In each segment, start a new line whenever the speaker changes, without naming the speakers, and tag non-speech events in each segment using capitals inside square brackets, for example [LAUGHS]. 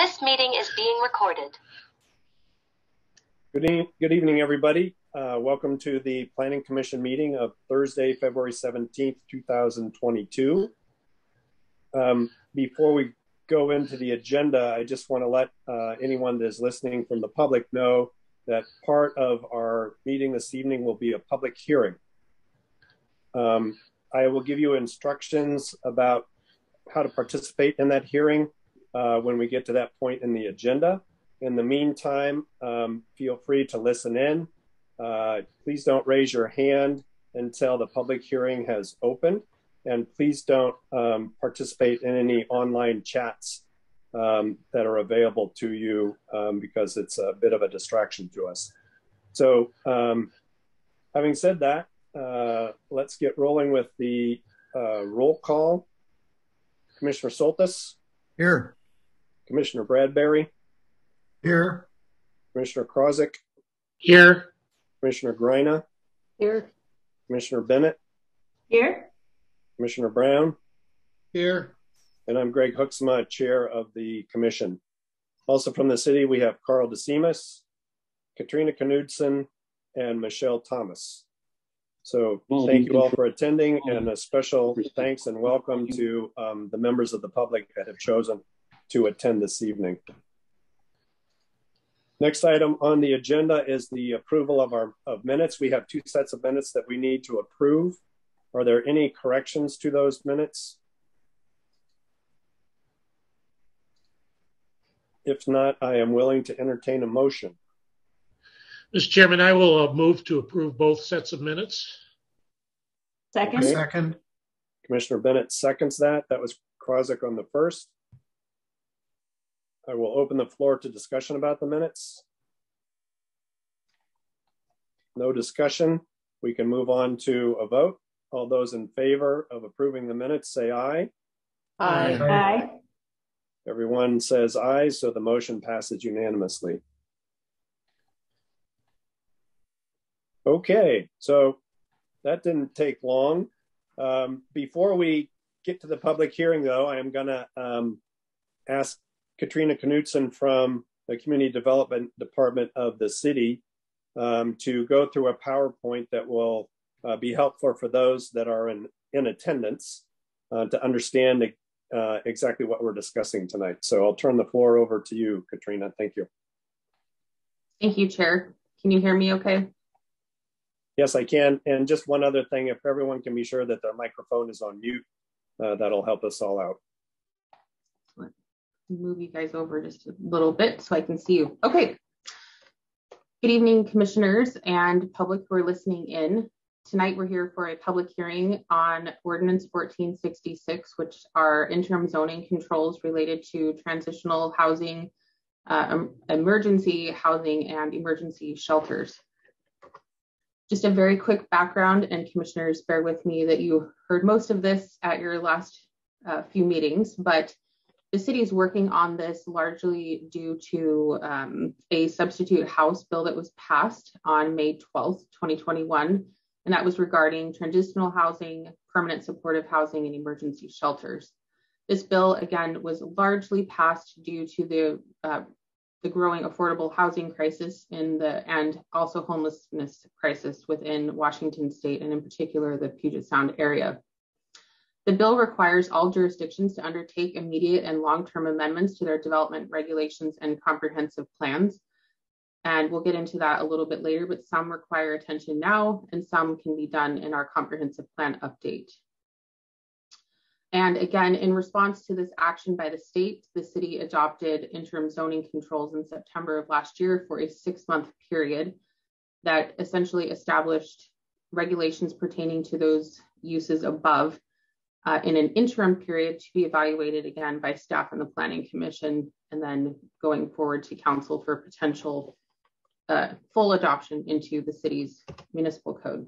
This meeting is being recorded.
Good, e- good evening, everybody. Uh, welcome to the Planning Commission meeting of Thursday, February 17th, 2022. Um, before we go into the agenda, I just want to let uh, anyone that is listening from the public know that part of our meeting this evening will be a public hearing. Um, I will give you instructions about how to participate in that hearing uh, when we get to that point in the agenda. In the meantime, um, feel free to listen in. Uh, please don't raise your hand until the public hearing has opened. And please don't um, participate in any online chats um, that are available to you um, because it's a bit of a distraction to us. So, um, having said that, uh, let's get rolling with the uh, roll call. Commissioner Soltis,
Here.
Commissioner Bradbury,
Here.
Commissioner Krozik,
Here.
Commissioner Grina,
Here.
Commissioner Bennett,
Here.
Commissioner Brown,
Here.
and I'm Greg Hooksma, Chair of the Commission. Also from the city, we have Carl DeSimas, Katrina Knudsen, and Michelle Thomas. So thank you all for attending and a special thanks and welcome to um, the members of the public that have chosen to attend this evening. Next item on the agenda is the approval of our of minutes. We have two sets of minutes that we need to approve. Are there any corrections to those minutes? If not, I am willing to entertain a motion.
Mr. Chairman, I will uh, move to approve both sets of minutes.
Second.
Okay.
Second.
Commissioner Bennett seconds that. That was Krozik on the first. I will open the floor to discussion about the minutes. No discussion. We can move on to a vote. All those in favor of approving the minutes say aye.
Aye.
Aye.
Aye.
Everyone says aye, so the motion passes unanimously. Okay, so that didn't take long. Um, before we get to the public hearing, though, I am going to um, ask Katrina Knudsen from the Community Development Department of the city um, to go through a PowerPoint that will uh, be helpful for those that are in, in attendance uh, to understand uh, exactly what we're discussing tonight. So I'll turn the floor over to you, Katrina. Thank you.
Thank you, Chair. Can you hear me okay?
Yes, I can. And just one other thing, if everyone can be sure that their microphone is on mute, uh, that'll help us all out.
Move you guys over just a little bit so I can see you. Okay. Good evening, commissioners and public who are listening in. Tonight, we're here for a public hearing on Ordinance 1466, which are interim zoning controls related to transitional housing, uh, emergency housing, and emergency shelters. Just a very quick background, and commissioners, bear with me that you heard most of this at your last uh, few meetings, but the city is working on this largely due to um, a substitute House bill that was passed on May 12th, 2021, and that was regarding transitional housing, permanent supportive housing, and emergency shelters. This bill, again, was largely passed due to the uh, the growing affordable housing crisis in the and also homelessness crisis within Washington state and in particular the Puget Sound area. The bill requires all jurisdictions to undertake immediate and long-term amendments to their development regulations and comprehensive plans. And we'll get into that a little bit later, but some require attention now and some can be done in our comprehensive plan update. And again, in response to this action by the state, the city adopted interim zoning controls in September of last year for a six month period that essentially established regulations pertaining to those uses above uh, in an interim period to be evaluated again by staff and the Planning Commission, and then going forward to council for potential uh, full adoption into the city's municipal code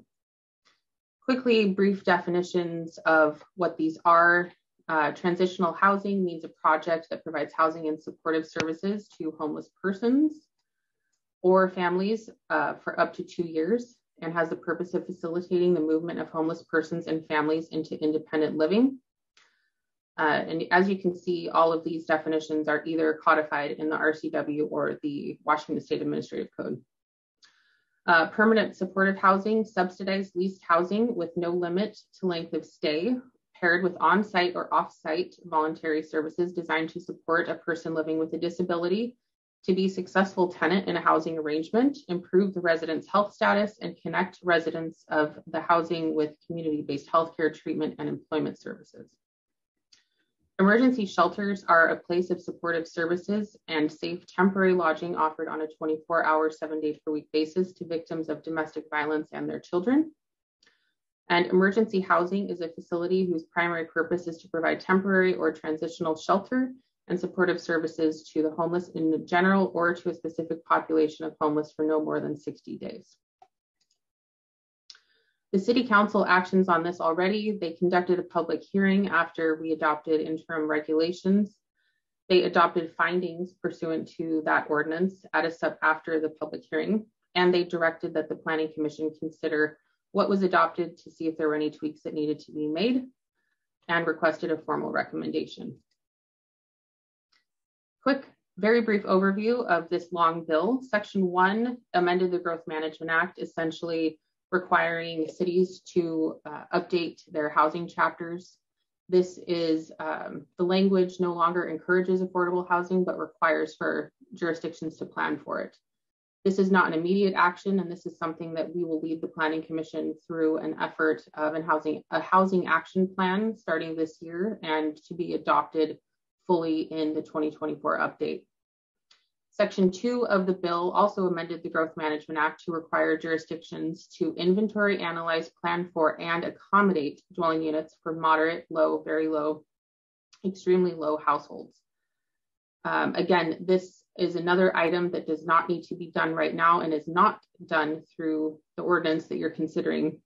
quickly brief definitions of what these are. Uh, transitional housing means a project that provides housing and supportive services to homeless persons or families uh, for up to two years and has the purpose of facilitating the movement of homeless persons and families into independent living. Uh, and as you can see, all of these definitions are either codified in the RCW or the Washington State Administrative Code. Uh, permanent supportive housing, subsidized leased housing with no limit to length of stay, paired with on-site or off-site voluntary services designed to support a person living with a disability to be successful tenant in a housing arrangement, improve the resident's health status, and connect residents of the housing with community-based healthcare treatment and employment services. Emergency shelters are a place of supportive services and safe temporary lodging offered on a 24 hour, seven day per week basis to victims of domestic violence and their children. And emergency housing is a facility whose primary purpose is to provide temporary or transitional shelter and supportive services to the homeless in general or to a specific population of homeless for no more than 60 days. The City Council actions on this already. They conducted a public hearing after we adopted interim regulations. They adopted findings pursuant to that ordinance at a sub after the public hearing, and they directed that the Planning Commission consider what was adopted to see if there were any tweaks that needed to be made and requested a formal recommendation. Quick, very brief overview of this long bill. Section one amended the Growth Management Act, essentially requiring cities to uh, update their housing chapters. This is um, the language no longer encourages affordable housing, but requires for jurisdictions to plan for it. This is not an immediate action, and this is something that we will lead the Planning Commission through an effort of an housing a housing action plan starting this year and to be adopted fully in the 2024 update. Section 2 of the bill also amended the Growth Management Act to require jurisdictions to inventory, analyze, plan for, and accommodate dwelling units for moderate, low, very low, extremely low households. Um, again, this is another item that does not need to be done right now and is not done through the ordinance that you're considering.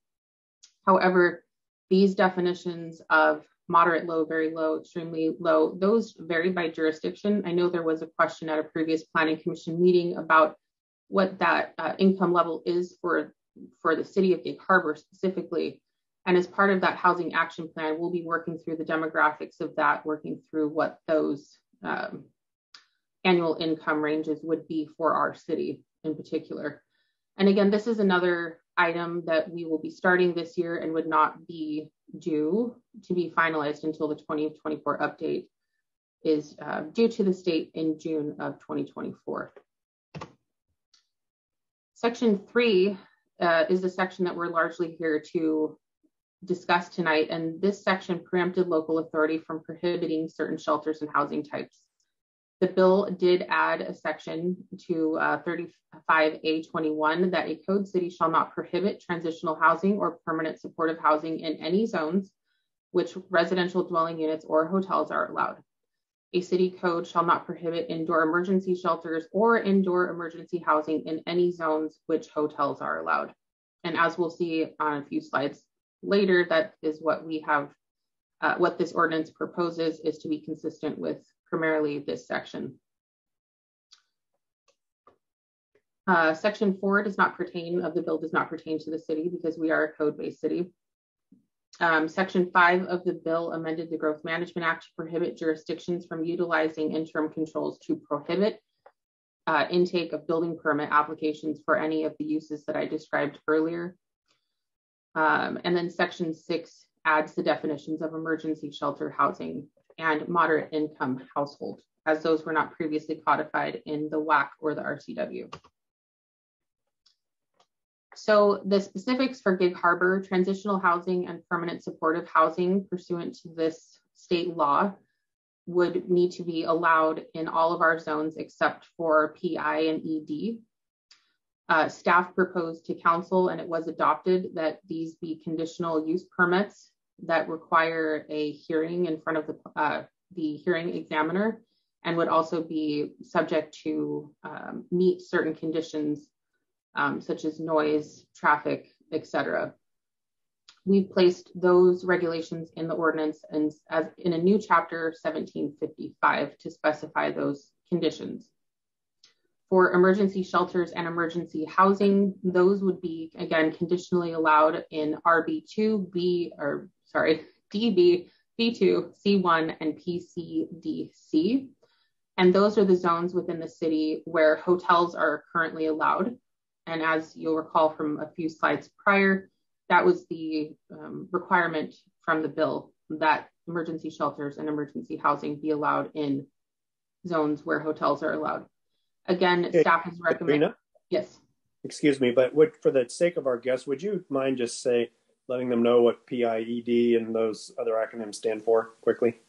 However, these definitions of moderate, low, very low, extremely low. Those vary by jurisdiction. I know there was a question at a previous planning commission meeting about what that uh, income level is for for the city of Gig Harbor specifically. And as part of that housing action plan, we'll be working through the demographics of that, working through what those um, annual income ranges would be for our city in particular. And again, this is another item that we will be starting this year and would not be due to be finalized until the 2024 update is uh, due to the state in June of 2024. Section three uh, is the section that we're largely here to discuss tonight, and this section preempted local authority from prohibiting certain shelters and housing types. The bill did add a section to uh, 35A21 that a code city shall not prohibit transitional housing or permanent supportive housing in any zones which residential dwelling units or hotels are allowed. A city code shall not prohibit indoor emergency shelters or indoor emergency housing in any zones which hotels are allowed. And as we'll see on a few slides later, that is what we have, uh, what this ordinance proposes is to be consistent with primarily this section. Uh, section four does not pertain of the bill does not pertain to the city because we are a code-based city. Um, section five of the bill amended the Growth Management Act to prohibit jurisdictions from utilizing interim controls to prohibit uh, intake of building permit applications for any of the uses that I described earlier. Um, and then section six adds the definitions of emergency shelter housing and moderate income household, as those were not previously codified in the WAC or the RCW. So the specifics for Gig Harbor, transitional housing and permanent supportive housing pursuant to this state law would need to be allowed in all of our zones except for PI and ED. Uh, staff proposed to council and it was adopted that these be conditional use permits that require a hearing in front of the, uh, the hearing examiner and would also be subject to um, meet certain conditions um, such as noise, traffic, etc. We've placed those regulations in the ordinance and as in a new chapter 1755 to specify those conditions. For emergency shelters and emergency housing, those would be again conditionally allowed in RB2, B or sorry, DB B2, C1, and PCDC. And those are the zones within the city where hotels are currently allowed. And as you'll recall from a few slides prior, that was the um, requirement from the bill that emergency shelters and emergency housing be allowed in zones where hotels are allowed. Again, okay. staff has recommended. Yes.
Excuse me, but would, for the sake of our guests, would you mind just say, letting them know what PIED and those other acronyms stand for quickly?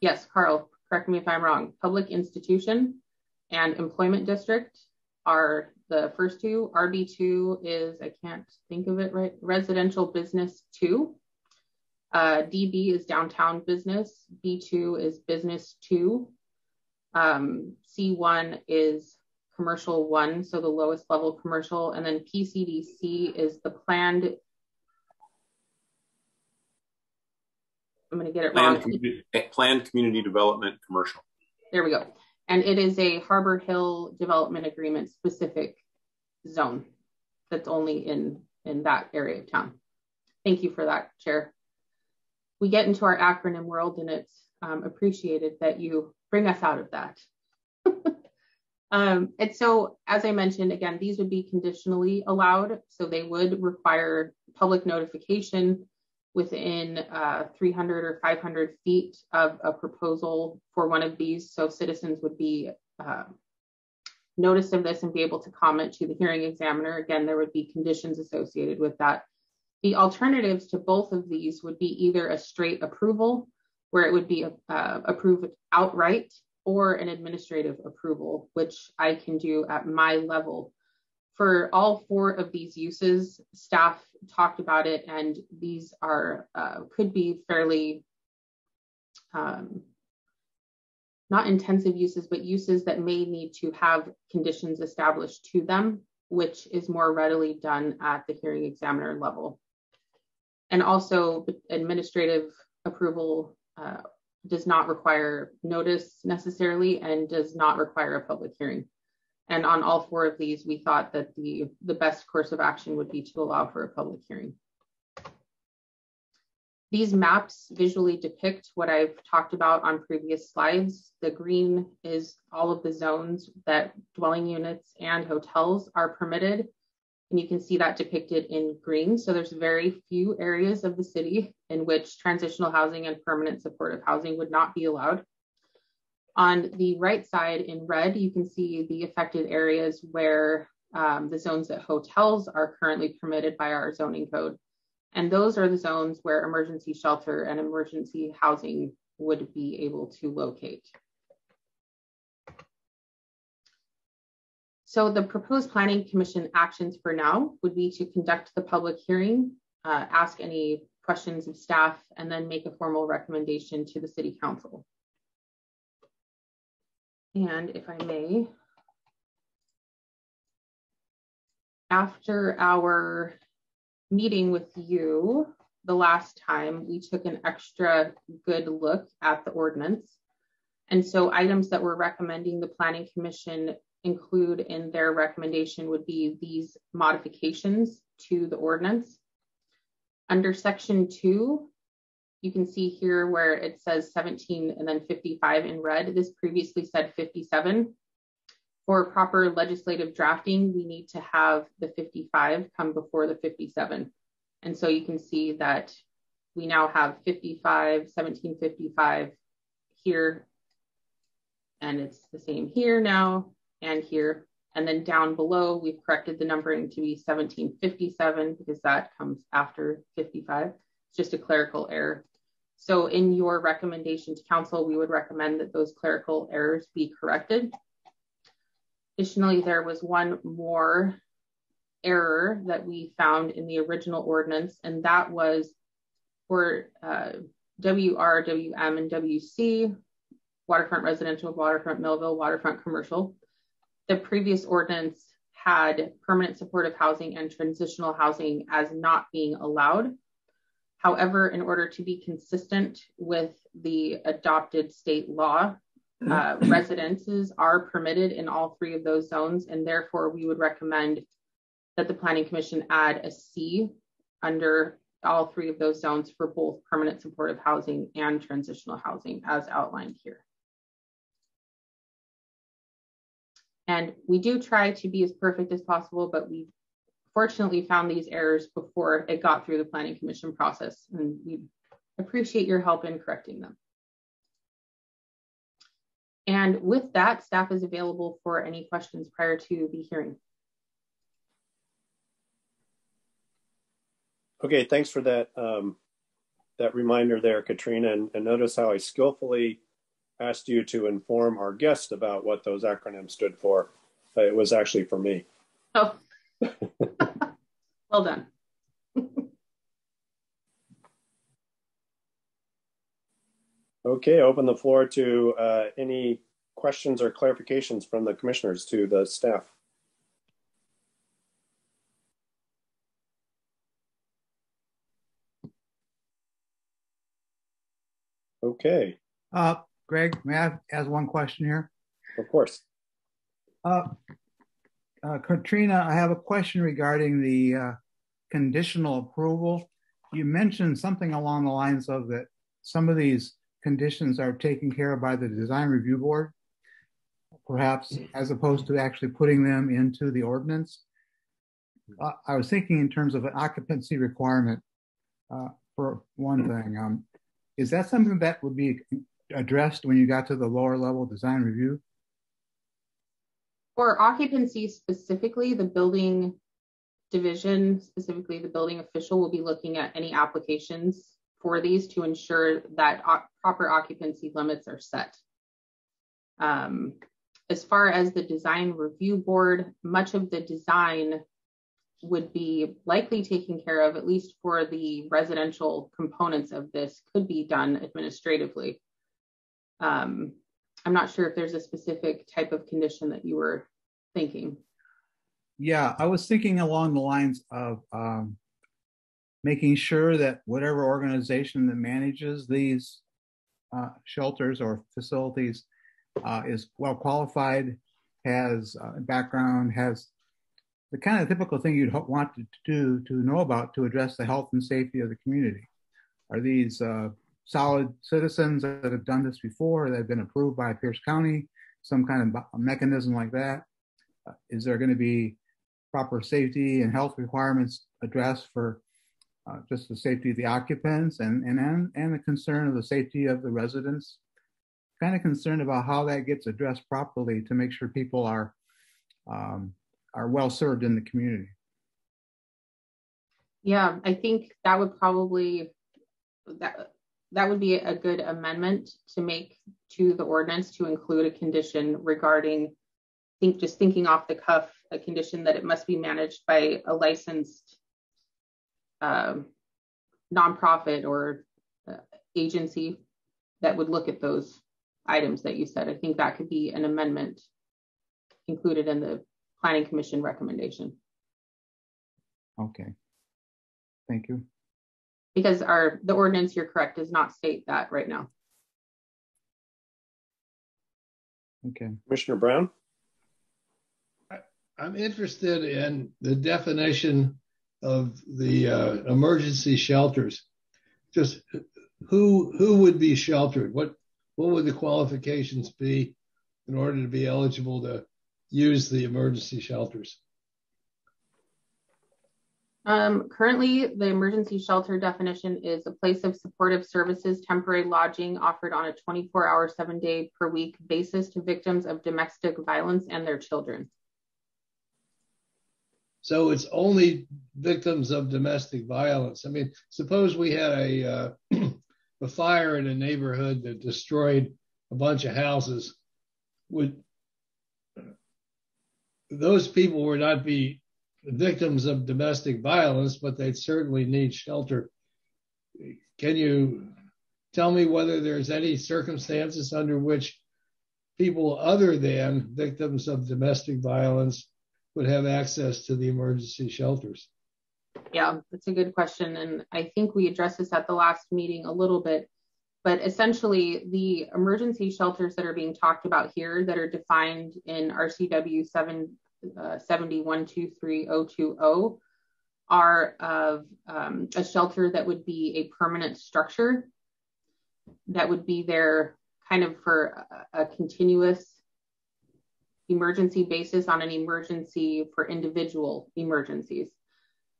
Yes, Carl, correct me if I'm wrong. Public institution and employment district are the first two. RB2 is, I can't think of it right, residential business two. Uh, DB is downtown business. B2 is business two. Um, C1 is commercial one, so the lowest level commercial. And then PCDC is the planned. I'm going to get it
planned
wrong.
Community, planned community development commercial.
There we go. And it is a Harbor Hill development agreement specific zone that's only in, in that area of town. Thank you for that, Chair. We get into our acronym world and it's um, appreciated that you bring us out of that. [LAUGHS] um, and so, as I mentioned, again, these would be conditionally allowed. So they would require public notification within uh, 300 or 500 feet of a proposal for one of these. So citizens would be uh, notice of this and be able to comment to the hearing examiner. Again, there would be conditions associated with that. The alternatives to both of these would be either a straight approval, where it would be uh, approved outright, or an administrative approval, which I can do at my level. For all four of these uses, staff talked about it, and these are uh, could be fairly um, not intensive uses, but uses that may need to have conditions established to them, which is more readily done at the hearing examiner level. And also administrative approval uh, does not require notice necessarily and does not require a public hearing. And on all four of these, we thought that the, the best course of action would be to allow for a public hearing. These maps visually depict what I've talked about on previous slides. The green is all of the zones that dwelling units and hotels are permitted. And you can see that depicted in green. So there's very few areas of the city in which transitional housing and permanent supportive housing would not be allowed. On the right side in red, you can see the affected areas where um, the zones that hotels are currently permitted by our zoning code. And those are the zones where emergency shelter and emergency housing would be able to locate. So the proposed planning commission actions for now would be to conduct the public hearing, uh, ask any questions of staff, and then make a formal recommendation to the city council. And if I may, after our meeting with you the last time, we took an extra good look at the ordinance. And so items that we're recommending the Planning Commission include in their recommendation would be these modifications to the ordinance. Under section two, you can see here where it says 17 and then 55 in red. This previously said 57. For proper legislative drafting, we need to have the 55 come before the 57. And so you can see that we now have 55, 1755 here, and it's the same here now and here. And then down below, we've corrected the numbering to be 1757 because that comes after 55. Just a clerical error. So in your recommendation to council, we would recommend that those clerical errors be corrected. Additionally, there was one more error that we found in the original ordinance, and that was for uh, WR, WM, and WC, waterfront residential, waterfront Millville, waterfront commercial. The previous ordinance had permanent supportive housing and transitional housing as not being allowed. However, in order to be consistent with the adopted state law, uh, residences are permitted in all three of those zones, and therefore we would recommend that the Planning Commission add a C under all three of those zones for both permanent supportive housing and transitional housing as outlined here. And we do try to be as perfect as possible, but we fortunately found these errors before it got through the planning commission process and we appreciate your help in correcting them. And with that, staff is available for any questions prior to the hearing.
Okay, thanks for that um, that reminder there, Katrina. And, and, notice how I skillfully asked you to inform our guest about what those acronyms stood for. Uh, it was actually for me.
Oh, [LAUGHS] well done.
okay, open the floor to uh, any questions or clarifications from the commissioners to the staff. Okay.
Uh, Greg, may I ask one question here?
Of course.
Uh, uh, Katrina, I have a question regarding the uh, conditional approval. You mentioned something along the lines of that some of these conditions are taken care of by the design review board, perhaps as opposed to actually putting them into the ordinance. Uh, I was thinking in terms of an occupancy requirement uh, for one thing. Um, is that something that would be addressed when you got to the lower level design review?
For occupancy specifically, the building division, specifically the building official, will be looking at any applications for these to ensure that proper occupancy limits are set. Um, as far as the design review board, much of the design would be likely taken care of, at least for the residential components of this, could be done administratively. Um, I'm not sure if there's a specific type of condition that you were thinking.
Yeah, I was thinking along the lines of um, making sure that whatever organization that manages these uh, shelters or facilities uh, is well qualified, has uh, background, has the kind of typical thing you'd want to do to know about to address the health and safety of the community. Are these uh, solid citizens that have done this before, that have been approved by Pierce County, some kind of mechanism like that? Uh, is there going to be proper safety and health requirements addressed for uh, just the safety of the occupants and, and, and the concern of the safety of the residents? Kind of concerned about how that gets addressed properly to make sure people are um, are well served in the community.
Yeah, I think that would probably that that would be a good amendment to make to the ordinance to include a condition regarding think just thinking off the cuff a condition that it must be managed by a licensed um, nonprofit or uh, agency that would look at those items that you said. I think that could be an amendment included in the planning commission recommendation.
Okay. Thank you.
Because our the ordinance, you're correct, does not state that right now.
Okay.
Commissioner Brown?
I'm interested in the definition of the uh, emergency shelters. Just who who would be sheltered? What what would the qualifications be in order to be eligible to use the emergency shelters?
Um, currently, the emergency shelter definition is a place of supportive services, temporary lodging offered on a 24 hour, seven day per week basis to victims of domestic violence and their children.
So it's only victims of domestic violence. I mean, suppose we had a, uh, [CLEARS THROAT] a fire in a neighborhood that destroyed a bunch of houses. Would those people would not be victims of domestic violence, but they'd certainly need shelter. Can you tell me whether there's any circumstances under which people other than victims of domestic violence would have access to the emergency shelters?
Yeah, that's a good question. And I think we addressed this at the last meeting a little bit. But essentially, the emergency shelters that are being talked about here that are defined in RCW 7, uh, 7123020 are of um, a shelter that would be a permanent structure that would be there kind of for a, continuous emergency basis on an emergency for individual emergencies.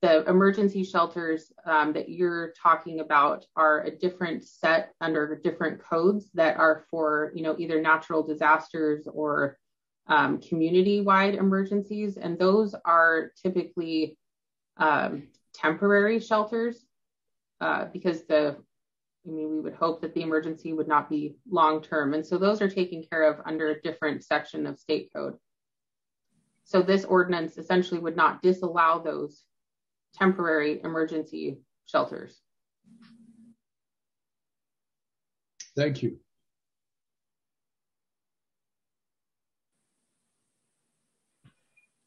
The emergency shelters um, that you're talking about are a different set under different codes that are for, you know, either natural disasters or um, community-wide emergencies, and those are typically um, temporary shelters uh, because the I mean, we would hope that the emergency would not be long term. And so those are taken care of under a different section of state code. So this ordinance essentially would not disallow those temporary emergency shelters.
Thank you.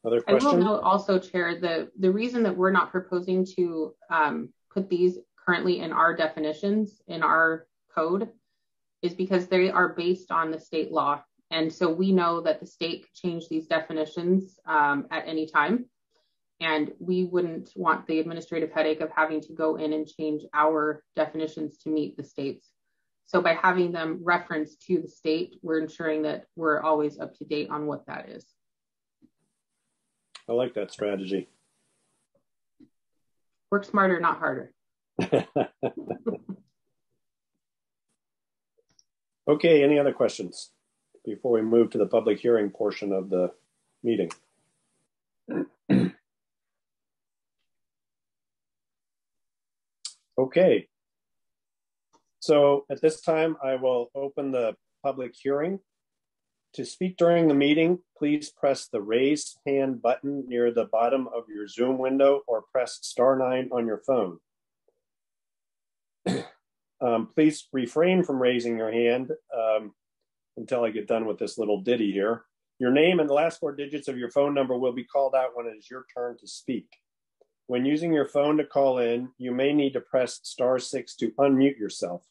Other
I will note also, Chair, the, the reason that we're not proposing to um, put these currently in our definitions in our code is because they are based on the state law. And so we know that the state could change these definitions um, at any time. And we wouldn't want the administrative headache of having to go in and change our definitions to meet the state's. So by having them referenced to the state, we're ensuring that we're always up to date on what that is.
I like that strategy.
Work smarter, not harder. [LAUGHS]
okay, any other questions before we move to the public hearing portion of the meeting? [CLEARS THROAT] okay. So at this time, I will open the public hearing. To speak during the meeting, please press the raise hand button near the bottom of your Zoom window or press star nine on your phone. [CLEARS THROAT] um, please refrain from raising your hand um, until I get done with this little ditty here. Your name and the last four digits of your phone number will be called out when it is your turn to speak. When using your phone to call in, you may need to press star six to unmute yourself.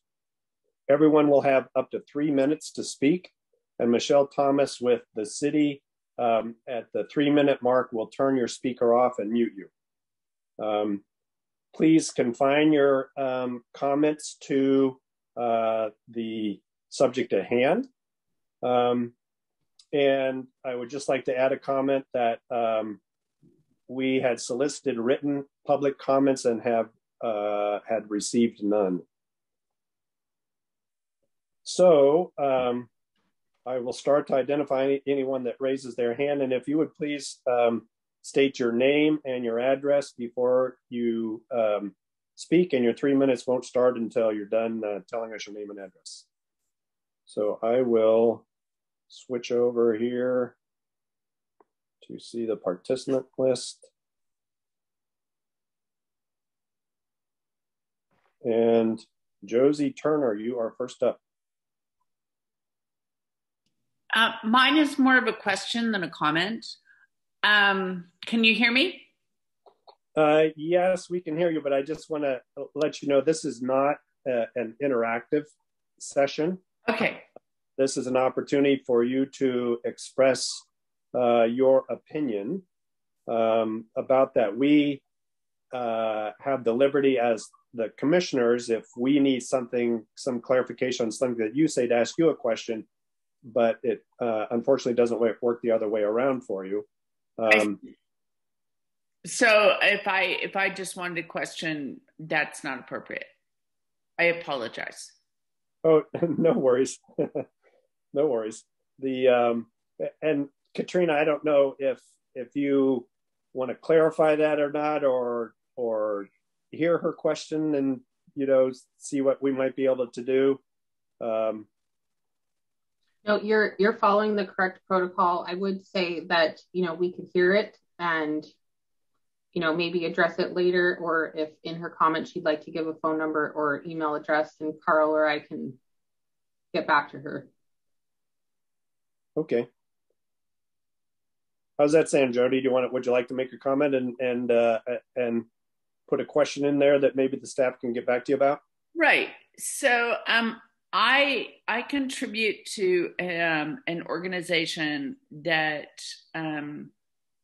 Everyone will have up to three minutes to speak, and Michelle Thomas with the city um, at the three minute mark will turn your speaker off and mute you. Um, please confine your um, comments to uh, the subject at hand. Um, and I would just like to add a comment that um, we had solicited written public comments and have uh, had received none. So um, I will start to identify any, anyone that raises their hand. And if you would please um, state your name and your address before you um, speak, and your three minutes won't start until you're done uh, telling us your name and address. So I will switch over here to see the participant list. And Josie Turner, you are first up.
Uh, mine is more of a question than a comment. Um, can you hear me?
Uh, yes, we can hear you, but I just want to let you know this is not uh, an interactive session.
Okay.
This is an opportunity for you to express uh, your opinion um, about that. We uh, have the liberty as the commissioners, if we need something, some clarification on something that you say, to ask you a question, but it uh, unfortunately doesn't work the other way around for you. Um,
so if I if I just wanted to question, that's not appropriate. I apologize.
Oh, [LAUGHS] no worries, [LAUGHS] no worries. The um, and Katrina, I don't know if if you want to clarify that or not, or or hear her question and you know see what we might be able to do. Um,
no, you're you're following the correct protocol. I would say that you know we could hear it and you know maybe address it later, or if in her comment she'd like to give a phone number or email address, and Carl or I can get back to her.
Okay. How's that sound, Jody? Do you want to, would you like to make a comment and and uh, and put a question in there that maybe the staff can get back to you about?
Right. So um, I I contribute to um, an organization that um,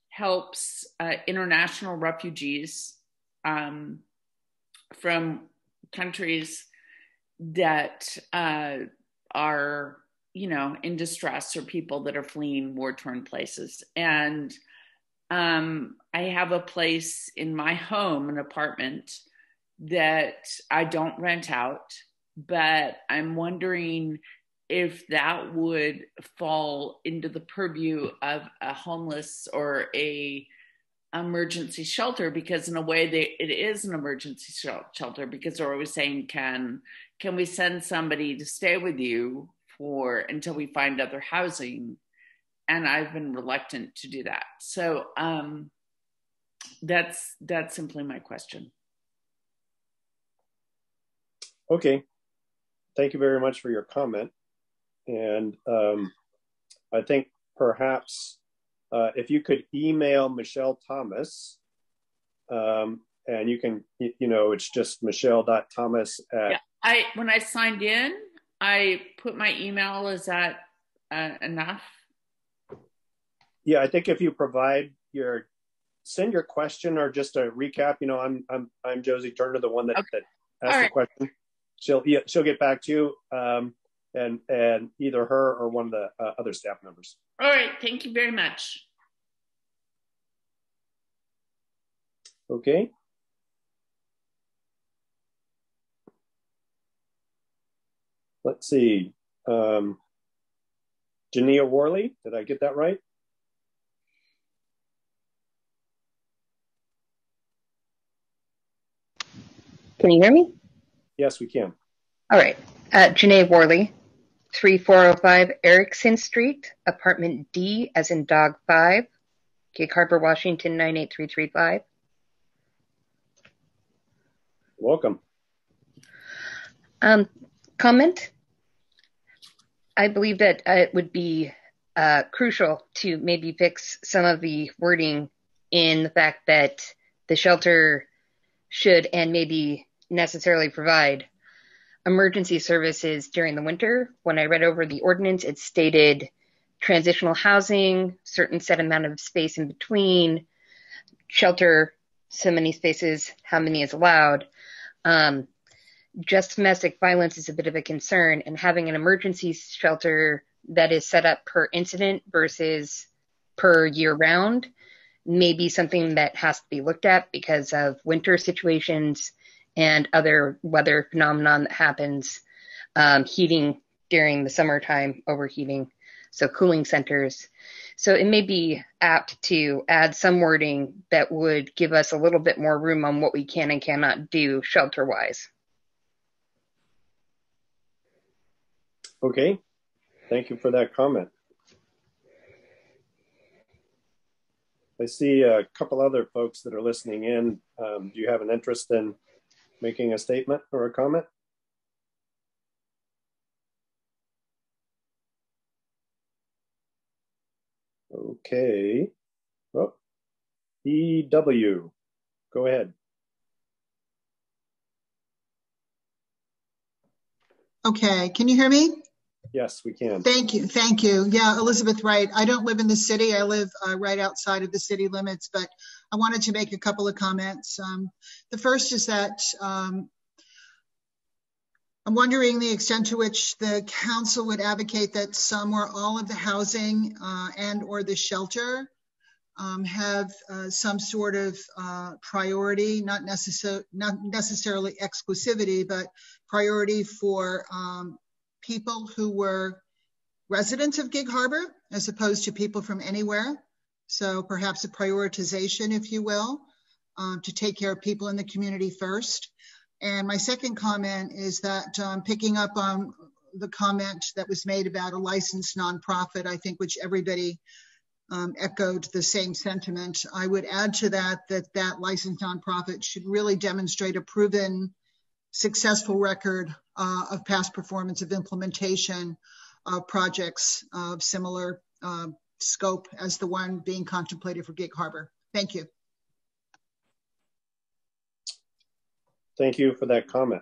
helps uh, international refugees um, from countries that uh, are, you know, in distress or people that are fleeing war torn places. And um, I have a place in my home, an apartment that I don't rent out, but I'm wondering if that would fall into the purview of a homeless or a emergency shelter because in a way they, it is an emergency shelter because they're always saying can can we send somebody to stay with you for until we find other housing? And i've been reluctant to do that. So um that's that's simply my question.
Okay thank you very much for your comment and um, I think perhaps uh, if you could email Michelle Thomas, um, and you can, you know, it's just michelle.thomas at.
Yeah, I, when I signed in, I put my email. Is that uh, enough?
Yeah, I think if you provide your, send your question or just a recap, you know, I'm, I'm, I'm Josie Turner, the one that, okay. that asked the question. She'll, yeah, she'll get back to you. Um, and and either her or one of the uh, other staff members.
All right, thank you very much.
Okay. Let's see. Um, Jania Worley, did I get that right?
Can you hear me?
Yes, we can.
All right. Uh, Janae Worley, 3405 Erickson Street, apartment D as in dog 5, Gig Harbor, Washington 98335.
Welcome.
Um, comment? I believe that uh, it would be uh, crucial to maybe fix some of the wording in the fact that the shelter should and maybe necessarily provide emergency services during the winter. When I read over the ordinance, it stated transitional housing, certain set amount of space in between, shelter, so many spaces, how many is allowed. Um, just domestic violence is a bit of a concern, and having an emergency shelter that is set up per incident versus per year round may be something that has to be looked at because of winter situations and other weather phenomenon that happens, um, heating during the summertime, overheating, so cooling centers. So it may be apt to add some wording that would give us a little bit more room on what we can and cannot do shelter wise.
Okay, thank you for that comment. I see a couple other folks that are listening in. Um, do you have an interest in making a statement or a comment? Okay. Oh, EW, go ahead.
Okay, can you hear me?
Yes, we can.
Thank you. Thank you. Yeah, Elizabeth Wright. I don't live in the city. I live uh, right outside of the city limits, but I wanted to make a couple of comments. Um, the first is that um, I'm wondering the extent to which the council would advocate that some or all of the housing uh, and or the shelter um, have uh, some sort of uh, priority, not, necessar- not necessarily exclusivity, but priority for um, people who were residents of Gig Harbor as opposed to people from anywhere. So perhaps a prioritization, if you will, um, to take care of people in the community first. And my second comment is that um, picking up on the comment that was made about a licensed nonprofit, I think which everybody um, echoed the same sentiment. I would add to that that that licensed nonprofit should really demonstrate a proven successful record of past performance of implementation of projects of similar uh, scope as the one being contemplated for Gig Harbor. Thank you.
Thank you for that comment.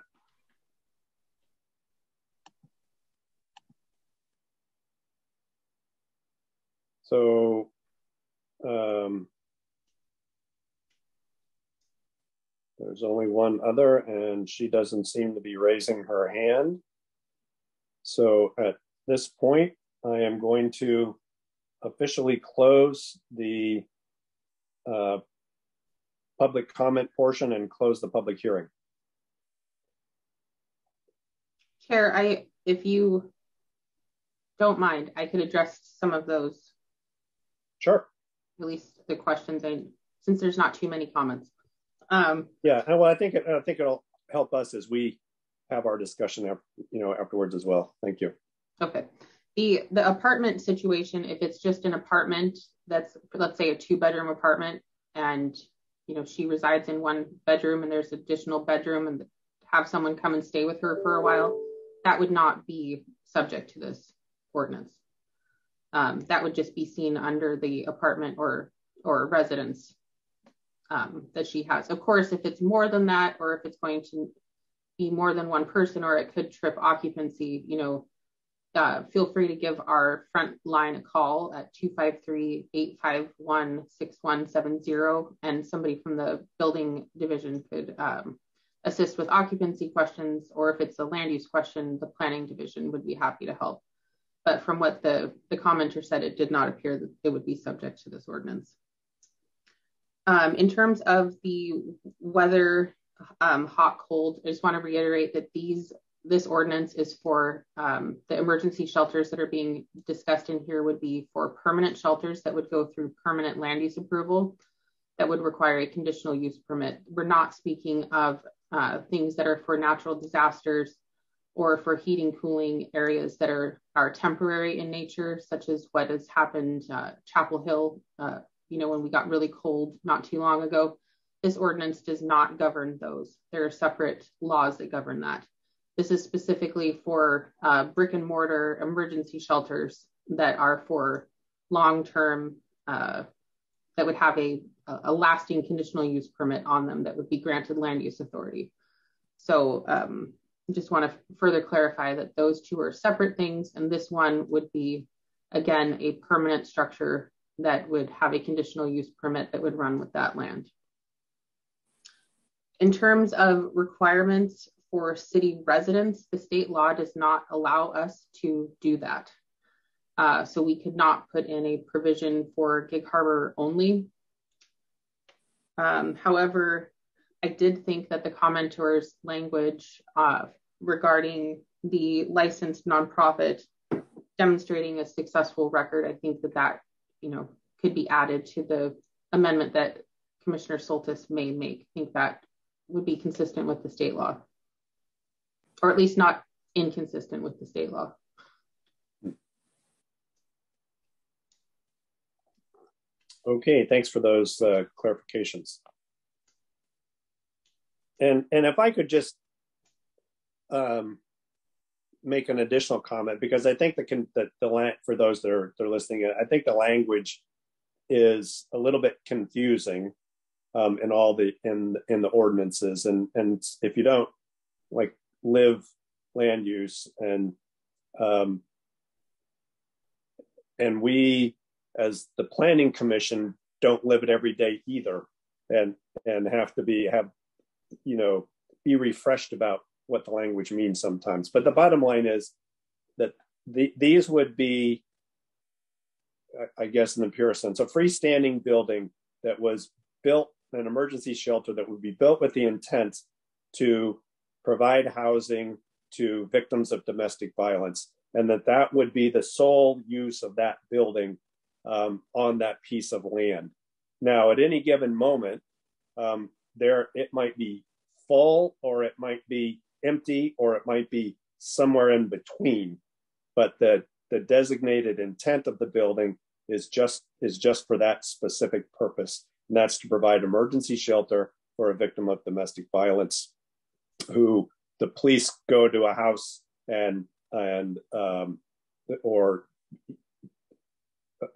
So um, There's only one other, and she doesn't seem to be raising her hand. So at this point, I am going to officially close the uh, public comment portion and close the public hearing.
Chair, I, if you don't mind, I could address some of those.
Sure.
At least the questions, I, since there's not too many comments. Um,
yeah, well, I think I think it'll help us as we have our discussion, you know, afterwards as well. Thank you.
Okay. The the apartment situation, if it's just an apartment that's let's say a two bedroom apartment, and you know she resides in one bedroom and there's additional bedroom and have someone come and stay with her for a while, that would not be subject to this ordinance. Um, that would just be seen under the apartment or or residence that she has. Of course, if it's more than that, or if it's going to be more than one person, or it could trip occupancy, you know, uh, feel free to give our front line a call at 253-851-6170 and somebody from the building division could um, assist with occupancy questions or if it's a land use question the planning division would be happy to help but from what the the commenter said it did not appear that it would be subject to this ordinance um, in terms of the weather um, hot cold i just want to reiterate that these this ordinance is for um, the emergency shelters that are being discussed in here would be for permanent shelters that would go through permanent land use approval that would require a conditional use permit. We're not speaking of uh, things that are for natural disasters or for heating cooling areas that are are temporary in nature, such as what has happened uh, Chapel Hill. Uh, you know, when we got really cold not too long ago, this ordinance does not govern those. There are separate laws that govern that. This is specifically for uh, brick and mortar emergency shelters that are for long term, uh, that would have a, a lasting conditional use permit on them that would be granted land use authority. So um, just want to further clarify that those two are separate things, and this one would be, again, a permanent structure that would have a conditional use permit that would run with that land. In terms of requirements for city residents, the state law does not allow us to do that. Uh, so we could not put in a provision for Gig Harbor only. Um, however, I did think that the commenter's language uh, regarding the licensed nonprofit demonstrating a successful record, I think that that, you know, could be added to the amendment that Commissioner Soltis may make. I think that would be consistent with the state law or at least not inconsistent with the state law.
Okay, thanks for those uh, clarifications. And and if I could just um, make an additional comment because I think the the, the for those that are they're listening, I think the language is a little bit confusing um, in all the in in the ordinances, and and if you don't like live land use and um, and we as the planning commission don't live it every day either. And and have to be have you know be refreshed about what the language means sometimes but the bottom line is that the, these would be i guess in the pure sense a freestanding building that was built an emergency shelter that would be built with the intent to provide housing to victims of domestic violence, and that that would be the sole use of that building um, on that piece of land. Now, at any given moment, um, there it might be full, or it might be empty, or it might be somewhere in between. But the the designated intent of the building is just is just for that specific purpose, and that's to provide emergency shelter for a victim of domestic violence who the police go to a house and and um, or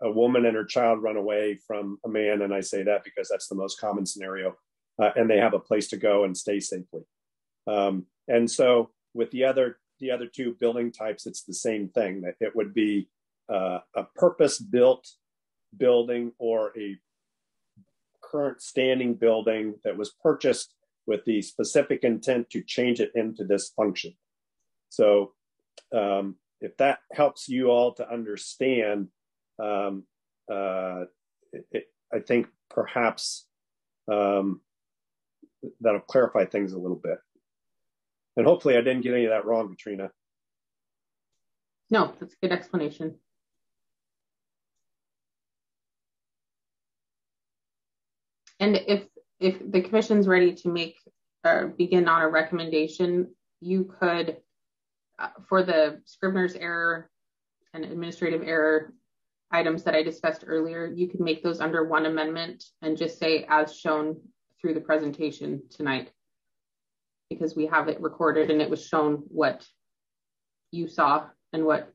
a woman and her child run away from a man. And i say that because that's the most common scenario. Uh, and they have a place to go and stay safely um, and so with the other the other two building types it's the same thing that it would be uh, a purpose built building or a current standing building that was purchased with the specific intent to change it into this function. So um, if that helps you all to understand, um, uh, it, I think perhaps um, that'll clarify things a little bit. And hopefully I didn't get any of that wrong, Katrina.
No, that's a good explanation. And if if the commission's ready to make or begin on a recommendation, you could, uh, for the Scribner's error and administrative error items that I discussed earlier, you could make those under one amendment and just say as shown through the presentation tonight. Because we have it recorded and it was shown what you saw and what,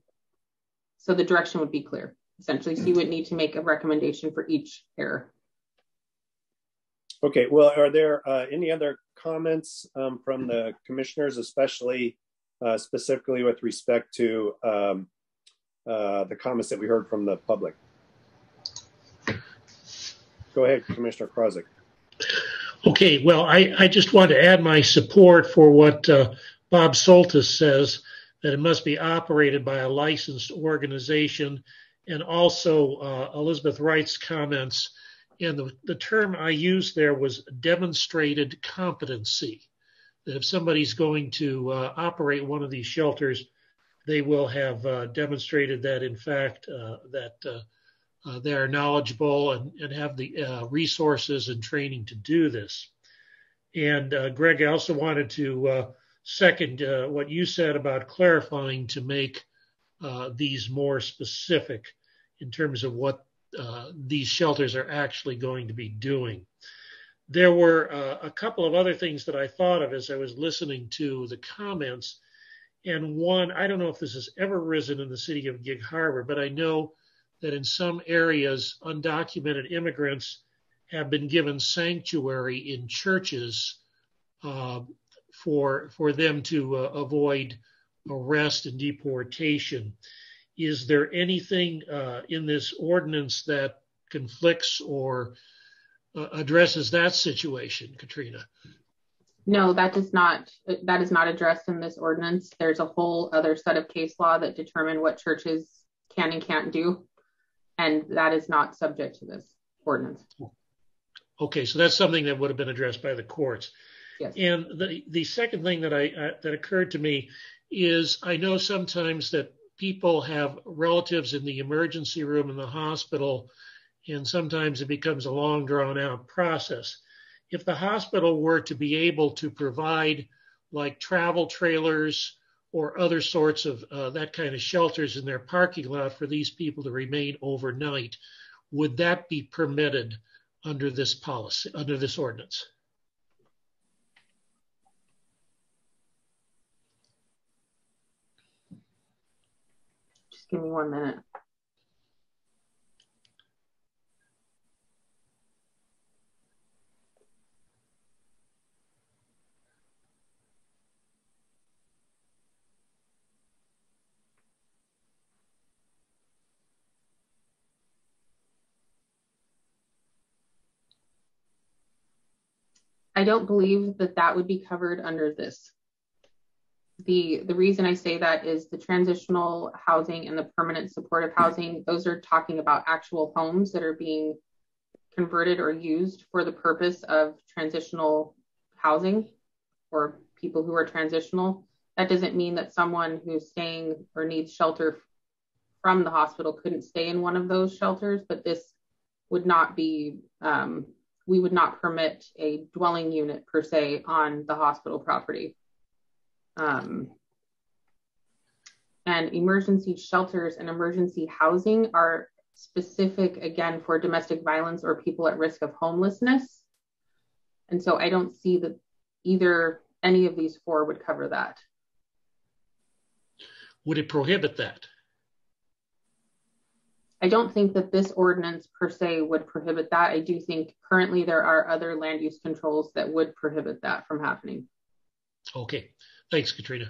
so the direction would be clear essentially. So you would need to make a recommendation for each error.
Okay, well, are there uh, any other comments um, from the commissioners, especially uh, specifically with respect to um, uh, the comments that we heard from the public? Go ahead, Commissioner Krawczyk.
Okay, well, I, I just want to add my support for what uh, Bob Soltis says, that it must be operated by a licensed organization, and also uh, Elizabeth Wright's comments and the, the term I used there was demonstrated competency. That if somebody's going to uh, operate one of these shelters, they will have uh, demonstrated that, in fact, uh, that uh, uh, they are knowledgeable and, and have the uh, resources and training to do this. And Greg, I also wanted to second what you said about clarifying to make these more specific in terms of what uh, these shelters are actually going to be doing. There were uh, a couple of other things that I thought of as I was listening to the comments. And one, I don't know if this has ever risen in the city of Gig Harbor, but I know that in some areas, undocumented immigrants have been given sanctuary in churches uh, for for them to uh, avoid arrest and deportation is there anything uh, in this ordinance that conflicts or uh, addresses that situation, Katrina?
No, that does not. That is not addressed in this ordinance. There's a whole other set of case law that determine what churches can and can't do, and that is not subject to this ordinance.
Okay, so that's something that would have been addressed by the courts.
Yes.
And the the second thing that I uh, that occurred to me is I know sometimes that people have relatives in the emergency room in the hospital, and sometimes it becomes a long drawn out process. If the hospital were to be able to provide like travel trailers or other sorts of uh, that kind of shelters in their parking lot for these people to remain overnight, would that be permitted under this policy, under this ordinance?
Just give me one minute. I don't believe that that would be covered under this the the reason I say that is the transitional housing and the permanent supportive housing, those are talking about actual homes that are being converted or used for the purpose of transitional housing or people who are transitional. That doesn't mean that someone who's staying or needs shelter from the hospital couldn't stay in one of those shelters, but this would not be, um, we would not permit a dwelling unit per se on the hospital property. Um, and emergency shelters and emergency housing are specific again for domestic violence or people at risk of homelessness. And so I don't see that either any of these four would cover that.
Would it prohibit that?
I don't think that this ordinance per se would prohibit that. I do think currently there are other land use controls that would prohibit that from happening.
Okay. Thanks, Katrina.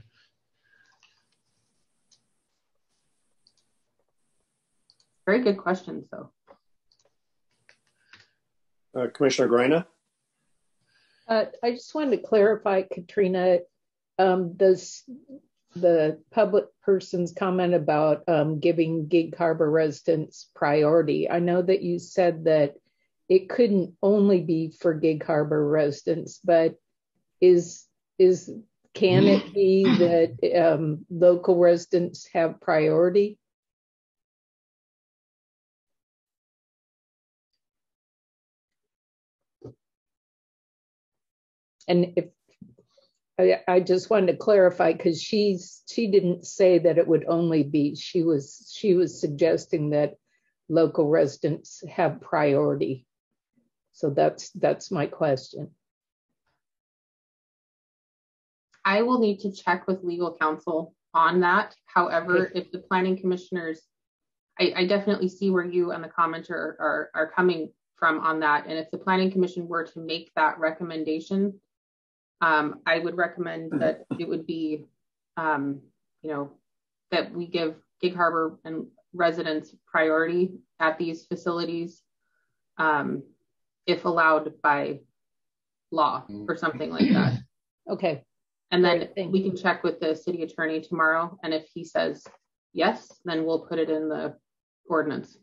Very good questions, though.
Uh, Commissioner Greiner?
Uh, I just wanted to clarify, Katrina, um, does the public person's comment about um, giving Gig Harbor residents priority. I know that you said that it couldn't only be for Gig Harbor residents, but is is can it be [CLEARS THROAT] that um, local residents have priority? And if I, I just wanted to clarify because she's she didn't say that it would only be she was she was suggesting that local residents have priority. So that's that's my question.
I will need to check with legal counsel on that. However, if the planning commissioners, I, I definitely see where you and the commenter are, are coming from on that. And if the planning commission were to make that recommendation, um, I would recommend that it would be, um, you know, that we give Gig Harbor and residents priority at these facilities, um, if allowed by law or something like that.
Okay.
And then we can check with the city attorney tomorrow. And if he says yes, then we'll put it in the ordinance.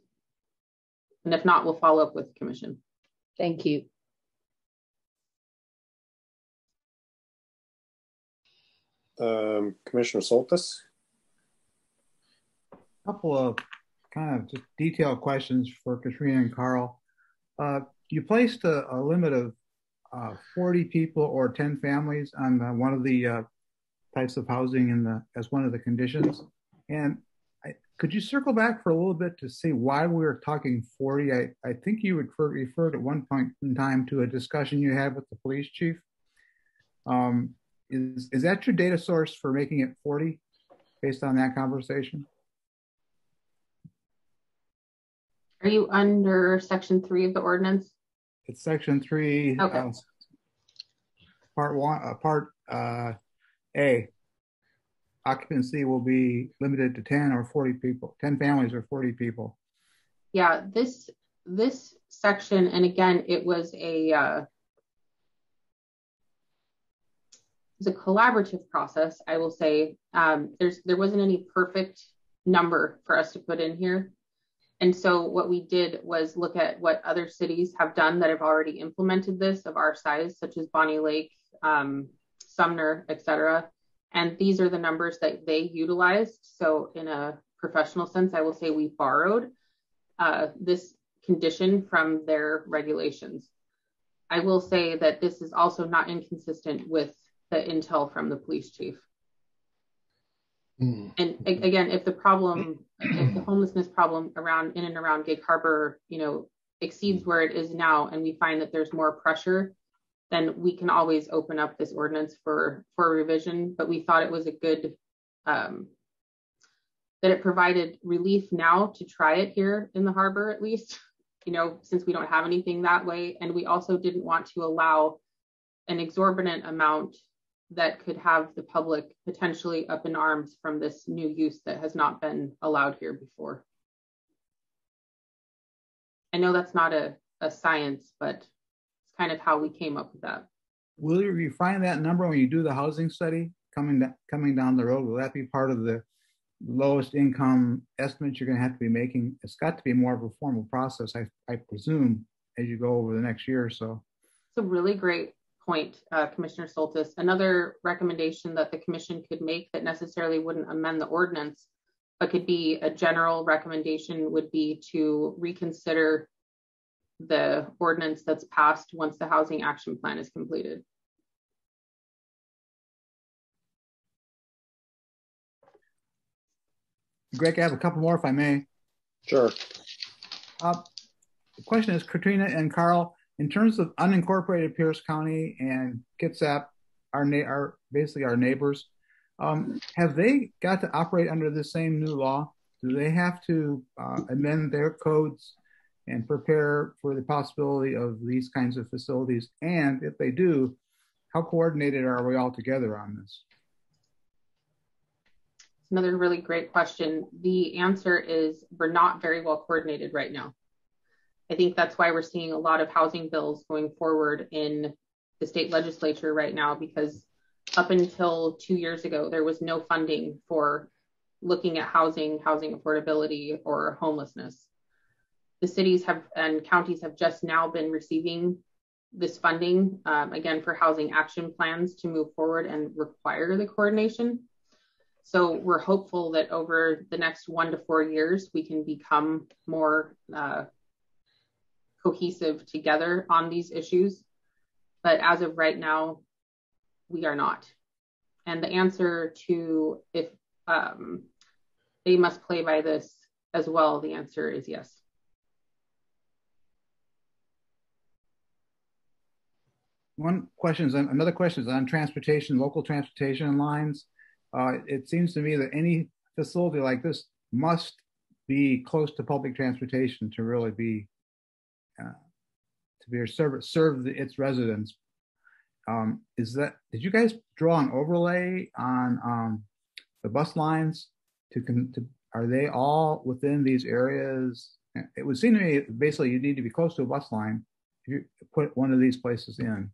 And if not, we'll follow up with the commission.
Thank you.
Um, Commissioner Soltis?
A couple of kind of just detailed questions for Katrina and Carl. Uh, you placed a, a limit of uh, 40 people or 10 families on uh, one of the uh, types of housing in the as one of the conditions. And I, could you circle back for a little bit to see why we were talking 40? I, I think you refer, referred at one point in time to a discussion you had with the police chief. Um, is, is that your data source for making it 40 based on that conversation?
Are you under section three of the ordinance?
It's section three,
Okay.
uh, part one, uh, part uh, A. Occupancy will be limited to 10 or 40 people, 10 families or 40 people.
Yeah, this this section, and again, it was a it's a collaborative process. I will say um, there's there wasn't any perfect number for us to put in here, and so what we did was look at what other cities have done that have already implemented this of our size, such as Bonney Lake, um, Sumner, etc. And these are the numbers that they utilized. So in a professional sense, I will say we borrowed uh, this condition from their regulations. I will say that this is also not inconsistent with the intel from the police chief.
Hmm.
And a- again, if the problem, if the homelessness problem around in and around Gig Harbor, you know, exceeds where it is now, and we find that there's more pressure, then we can always open up this ordinance for for revision. But we thought it was a good um, that it provided relief now to try it here in the harbor at least, you know, since we don't have anything that way, and we also didn't want to allow an exorbitant amount that could have the public potentially up in arms from this new use that has not been allowed here before. I know that's not a, a science, but it's kind of how we came up with that.
Will you refine that number when you do the housing study coming da- coming down the road? Will that be part of the lowest income estimates you're going to have to be making? It's got to be more of a formal process, I, I presume, as you go over the next year or so.
It's a really great point, uh, Commissioner Soltis. Another recommendation that the commission could make that necessarily wouldn't amend the ordinance, but could be a general recommendation would be to reconsider the ordinance that's passed once the housing action plan is completed.
Greg, I have a couple more if I may.
Sure.
Uh, the question is, Katrina and Carl, in terms of unincorporated Pierce County and Kitsap, our, na- our basically our neighbors, um, have they got to operate under the same new law? Do they have to uh, amend their codes and prepare for the possibility of these kinds of facilities? And if they do, how coordinated are we all together on this?
Another really great question. The answer is we're not very well coordinated right now. I think that's why we're seeing a lot of housing bills going forward in the state legislature right now because up until two years ago, there was no funding for looking at housing, housing affordability, or homelessness. The cities have and counties have just now been receiving this funding, um, again, for housing action plans to move forward and require the coordination. So we're hopeful that over the next one to four years, we can become more uh, cohesive together on these issues. But as of right now, we are not. And the answer to if um, they must play by this as well, the answer is yes.
One question is another question is on transportation, local transportation lines. Uh, it seems to me that any facility like this must be close to public transportation to really be to be serve serve the, its residents. Um, is that did you guys draw an overlay on um, the bus lines to, to are they all within these areas? It would seem to me basically you need to be close to a bus line if you put one of these places in.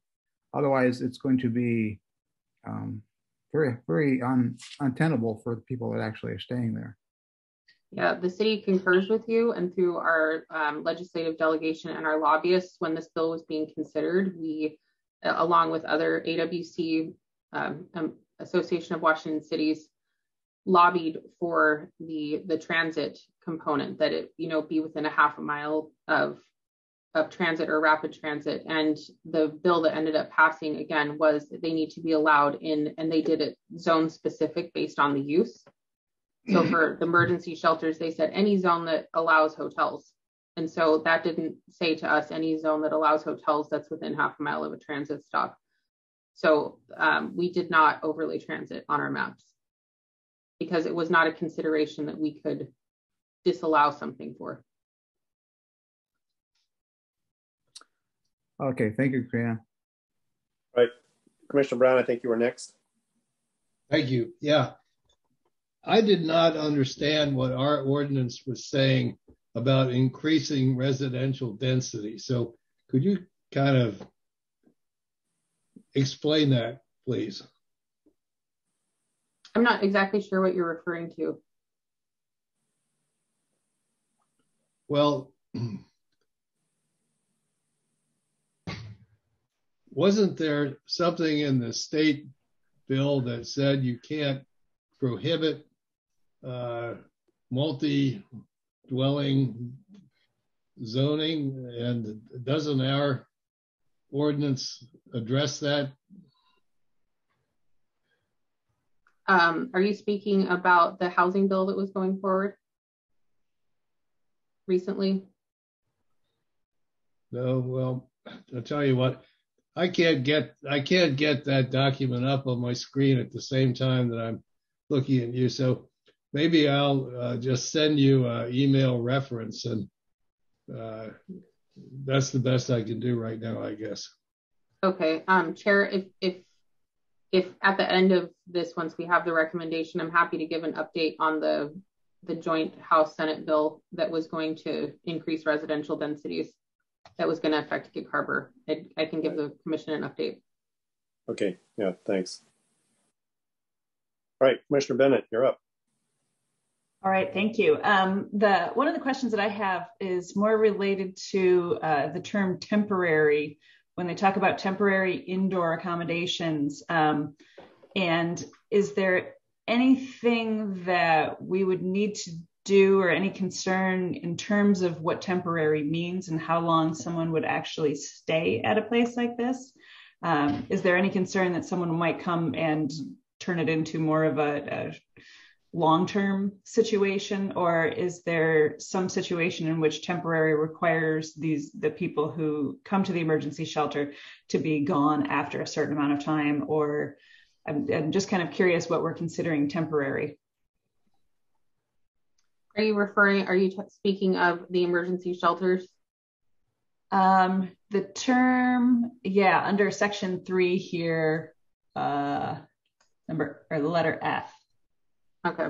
Otherwise, it's going to be um, very, very un, untenable for the people that actually are staying there.
Yeah, the city concurs with you, and through our um, legislative delegation and our lobbyists, when this bill was being considered, we, uh, along with other AWC, um, um, Association of Washington Cities, lobbied for the the transit component that it you know be within a half a mile of of transit or rapid transit. And the bill that ended up passing again was that they need to be allowed in, and they did it zone specific based on the use. So for the emergency shelters, they said any zone that allows hotels. And so that didn't say to us any zone that allows hotels that's within half a mile of a transit stop. So um, we did not overlay transit on our maps because it was not a consideration that we could disallow something for.
Okay, thank you, Katrina.
Right. Commissioner Brown, I think you were next.
Thank you. Yeah. I did not understand what our ordinance was saying about increasing residential density. So could you kind of explain that, please?
I'm not exactly sure what you're referring to.
Well, wasn't there something in the state bill that said you can't prohibit multi-dwelling zoning and doesn't our ordinance address that?
Um, are you speaking about the housing bill that was going forward recently?
No, well, I'll tell you what, I can't get I can't get that document up on my screen at the same time that I'm looking at you. So maybe I'll uh, just send you an email reference, and uh, that's the best I can do right now, I guess.
Okay, um, Chair, if if if at the end of this, once we have the recommendation, I'm happy to give an update on the the joint House Senate bill that was going to increase residential densities that was going to affect Gig Harbor. I, I can give the commission an update.
Okay, yeah, thanks. All right, Commissioner Bennett, you're up.
All right, thank you. Um, the one of the questions that I have is more related to uh, the term temporary when they talk about temporary indoor accommodations. Um, and is there anything that we would need to do or any concern in terms of what temporary means and how long someone would actually stay at a place like this? Um, is there any concern that someone might come and turn it into more of a, a long-term situation or is there some situation in which temporary requires these the people who come to the emergency shelter to be gone after a certain amount of time or I'm, I'm just kind of curious what we're considering temporary
are you referring, are you speaking of the emergency shelters?
Um, the term, yeah, under section three here, uh, number or the letter F.
Okay.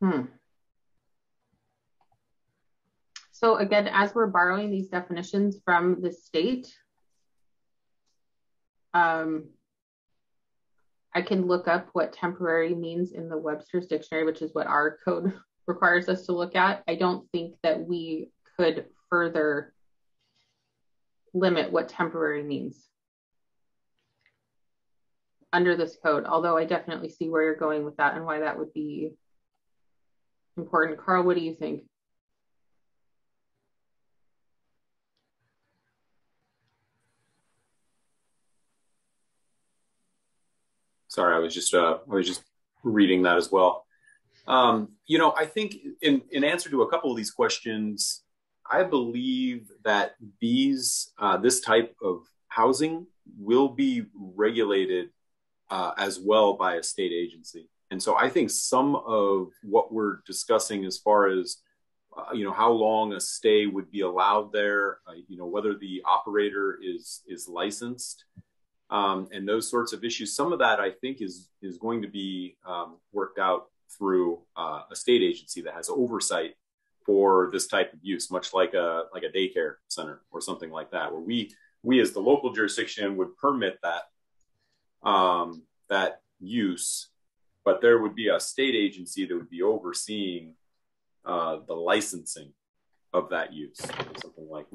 Hmm. So again, as we're borrowing these definitions from the state, um, I can look up what temporary means in the Webster's dictionary, which is what our code [LAUGHS] requires us to look at. I don't think that we could further limit what temporary means under this code, although I definitely see where you're going with that and why that would be important. Carl, what do you think?
Sorry, I was just uh, I was just reading that as well. Um, you know, I think in in answer to a couple of these questions, I believe that these uh, this type of housing will be regulated uh, as well by a state agency. And so I think some of what we're discussing as far as uh, you know how long a stay would be allowed there, uh, you know whether the operator is is licensed, um, and those sorts of issues. Some of that I think is is going to be um, worked out through uh, a state agency that has oversight for this type of use, much like a like a daycare center or something like that, where we we as the local jurisdiction would permit that um, that use but there would be a state agency that would be overseeing uh, the licensing of that use, something like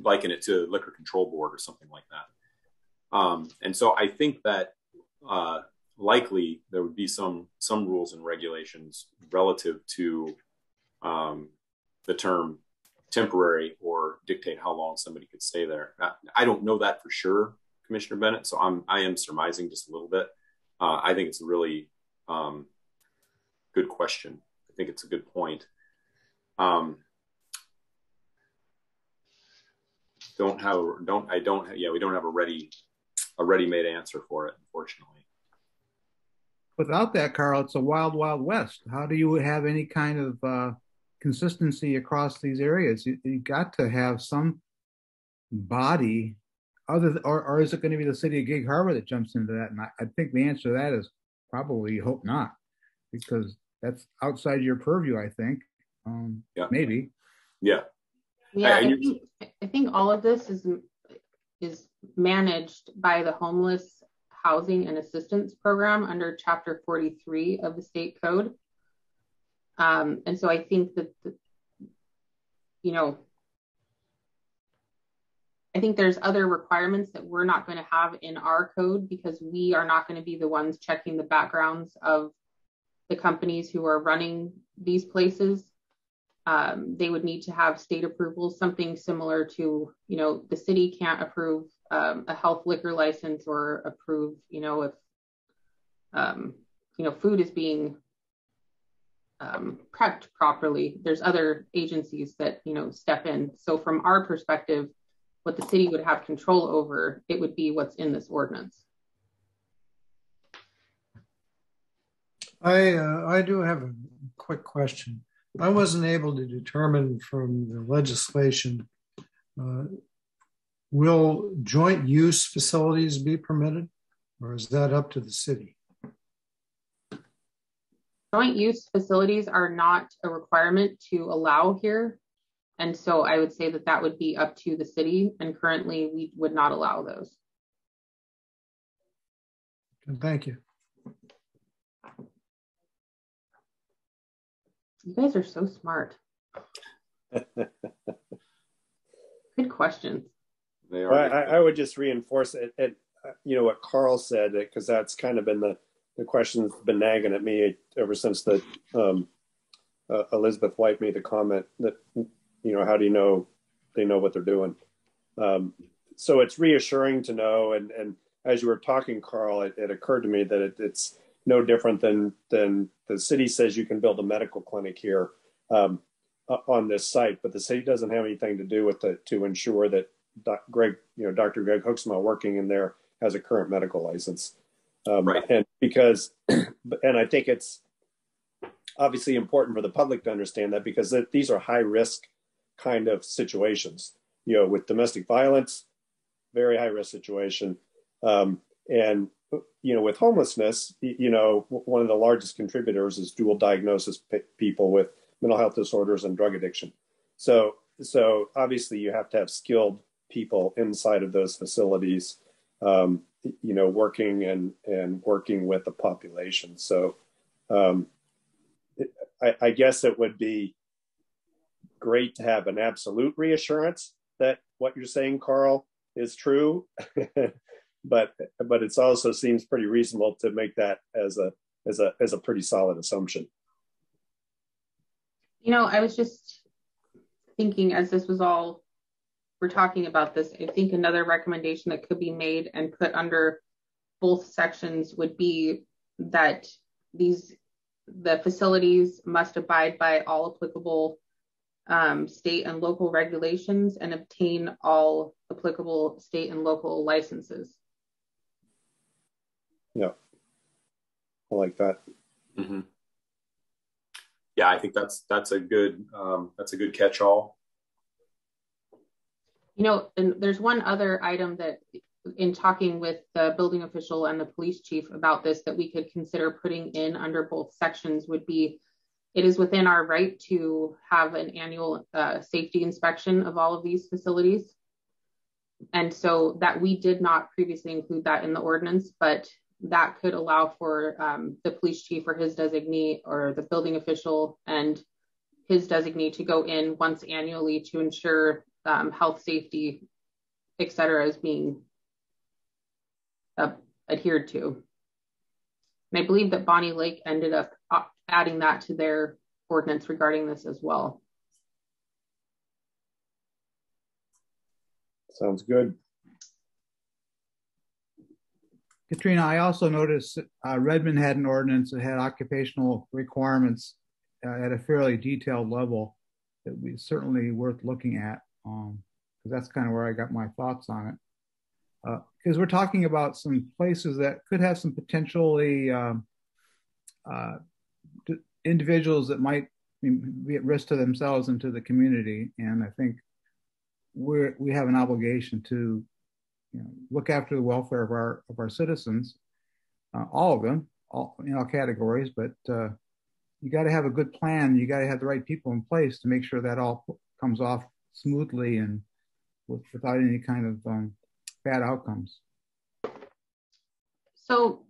liken it to liquor control board or something like that. Um, and so I think that uh, likely there would be some some rules and regulations relative to um, the term temporary or dictate how long somebody could stay there. I don't know that for sure, Commissioner Bennett. So I'm I am surmising just a little bit uh, I think it's a really um, good question. I think it's a good point. Um, don't have don't I don't have, yeah we don't have a ready a ready-made answer for it unfortunately.
Without that, Carl, it's a wild wild west. How do you have any kind of uh, consistency across these areas? You, you got to have some body other or, or is it going to be the city of Gig Harbor that jumps into that? And I, I think the answer to that is probably hope not, because that's outside your purview. I think. Um, yeah. Maybe.
Yeah.
Yeah, I, I, think, I think all of this is is managed by the homeless housing and assistance program under chapter 43 of the state code um, and so i think that the, you know I think there's other requirements that we're not going to have in our code because we are not going to be the ones checking the backgrounds of the companies who are running these places. Um, they would need to have state approval, something similar to, you know, the city can't approve um, a health liquor license or approve, you know, if, um, you know, food is being um, prepped properly. There's other agencies that, you know, step in. So from our perspective, what the city would have control over, it would be what's in this ordinance.
I uh, I do have a quick question. I wasn't able to determine from the legislation uh, will joint use facilities be permitted, or is that up to the city?
Joint use facilities are not a requirement to allow here. And so I would say that that would be up to the city. And currently we would not allow those.
Thank you.
You guys are so smart. [LAUGHS] Good questions.
They are. I, I, would just reinforce it, it, you know, what Carl said, because that's kind of been the, the question that's been nagging at me ever since that um, uh, Elizabeth White made the comment that you know, how do you know they know what they're doing? Um, so it's reassuring to know. And, and as you were talking, Carl, it, it occurred to me that it, it's no different than, than the city says you can build a medical clinic here um, on this site, but the city doesn't have anything to do with it to ensure that Doc, Greg, you know, Dr. Greg Hooksma working in there has a current medical license. Um, right. And because, [CLEARS THROAT] and I think it's obviously important for the public to understand that because these are high risk kind of situations. You know, with domestic violence, very high risk situation, um, and you know, with homelessness, you know, one of the largest contributors is dual diagnosis people with mental health disorders and drug addiction. So, so obviously you have to have skilled people inside of those facilities, um, you know, working and and working with the population. So, um, I, I guess it would be great to have an absolute reassurance that what you're saying, Carl, is true. [LAUGHS] but but it also seems pretty reasonable to make that as a as a as a pretty solid assumption.
You know, I was just thinking as this was all we're talking about this, I think another recommendation that could be made and put under both sections would be that these the facilities must abide by all applicable state and local regulations and obtain all applicable state and local licenses.
Yeah, I like that.
Mm-hmm. Yeah, I think that's that's a good um, that's a good catch-all.
You know, and there's one other item that, in talking with the building official and the police chief about this, that we could consider putting in under both sections would be it is within our right to have an annual uh, safety inspection of all of these facilities. And so that we did not previously include that in the ordinance, but that could allow for um, the police chief or his designee or the building official and his designee to go in once annually to ensure um, health, safety, et cetera, is being uh, adhered to. And I believe that Bonney Lake ended up adding that to their ordinance regarding this as well.
Sounds good.
Katrina, I also noticed uh, Redmond had an ordinance that had occupational requirements uh, at a fairly detailed level that we certainly worth looking at because um, that's kind of where I got my thoughts on it. Because uh, we're talking about some places that could have some potentially um, uh, individuals that might be at risk to themselves and to the community. And I think we're, we have an obligation to you know, look after the welfare of our of our citizens, uh, all of them, all in all categories. But uh, you got to have a good plan. You got to have the right people in place to make sure that all comes off smoothly and with, without any kind of um, bad outcomes.
So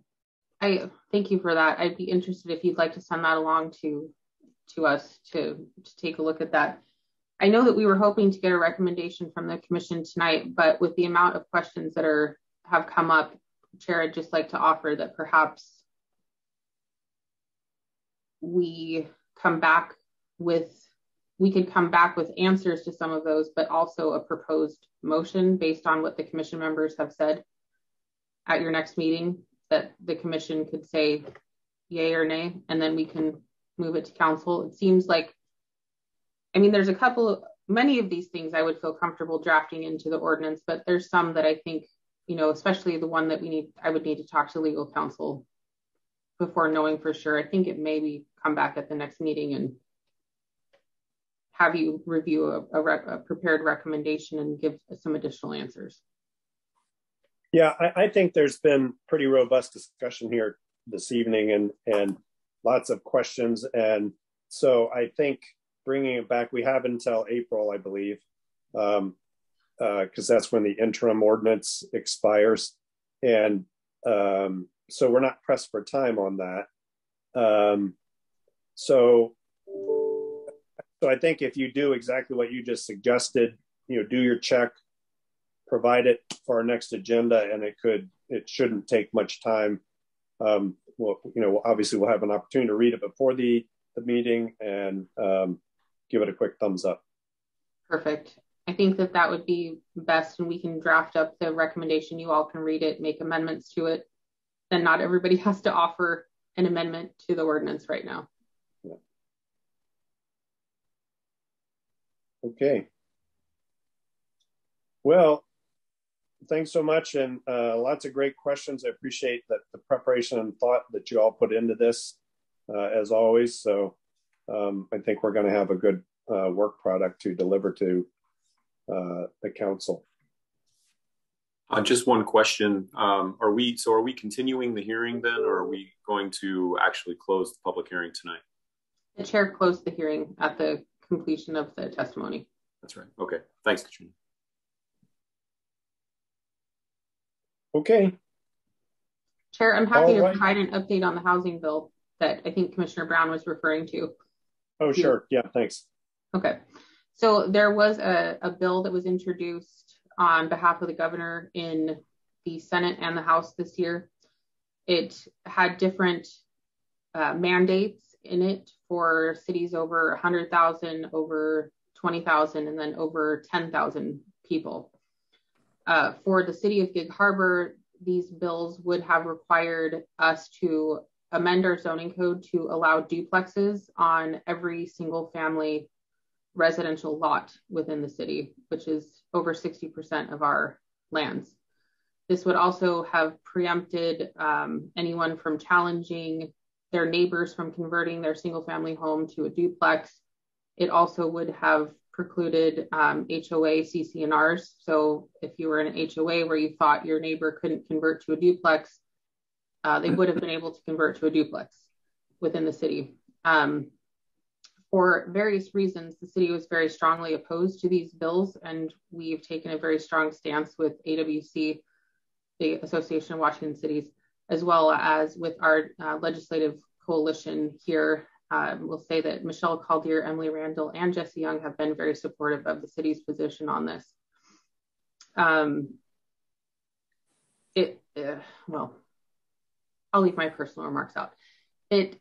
I thank you for that. I'd be interested if you'd like to send that along to to us to to take a look at that. I know that we were hoping to get a recommendation from the commission tonight, but with the amount of questions that are have come up, Chair, I'd just like to offer that perhaps we come back with we could come back with answers to some of those, but also a proposed motion based on what the commission members have said at your next meeting that the commission could say yay or nay, and then we can move it to council. It seems like, I mean, there's a couple many of these things I would feel comfortable drafting into the ordinance, but there's some that I think, you know, especially the one that we need, I would need to talk to legal counsel before knowing for sure. I think it may be come back at the next meeting and have you review a, prepared recommendation and give some additional answers.
Yeah, I, I, think there's been pretty robust discussion here this evening and and lots of questions. And so I think bringing it back, we have until April, I believe, because um, uh, that's when the interim ordinance expires. And um, so we're not pressed for time on that. Um, so, so I think if you do exactly what you just suggested, you know, do your check, provide it for our next agenda, and it could it shouldn't take much time. Um, well, you know, obviously we'll have an opportunity to read it before the the meeting and um, give it a quick thumbs up.
Perfect. I think that that would be best, and we can draft up the recommendation. You all can read it, make amendments to it. Then not everybody [LAUGHS] has to offer an amendment to the ordinance right now. Yeah.
Okay. Well, thanks so much and uh, lots of great questions. I appreciate that the preparation and thought that you all put into this uh, as always. So um, I think we're going to have a good uh, work product to deliver to uh, the council.
Uh, just one question: um, Are we so? Are we continuing the hearing then, or are we going to actually close the public hearing tonight?
The chair closed the hearing at the completion of the testimony.
That's right. Okay. Thanks, Katrina.
Okay.
Chair, I'm happy
All
to
right.
provide an update on the housing bill that I think Commissioner Brown was referring to.
Oh, sure. Yeah, thanks.
Okay. So there was a, a bill that was introduced on behalf of the governor in the Senate and the House this year. It had different uh, mandates in it for cities over 100,000, over 20,000, and then over 10,000 people. Uh, for the city of Gig Harbor, these bills would have required us to amend our zoning code to allow duplexes on every single family residential lot within the city, which is over 60% of our lands. This would also have preempted um, anyone from challenging their neighbors from converting their single family home to a duplex. It also would have precluded um, HOA CCNRs. So if you were in an HOA where you thought your neighbor couldn't convert to a duplex, uh, they would have been able to convert to a duplex within the city. Um, for various reasons, the city was very strongly opposed to these bills, and we've taken a very strong stance with AWC, the Association of Washington Cities, as well as with our uh, legislative coalition here. Um, we'll say that Michelle Caldier, Emily Randall, and Jesse Young have been very supportive of the city's position on this. Um, it, uh, well, I'll leave my personal remarks out. It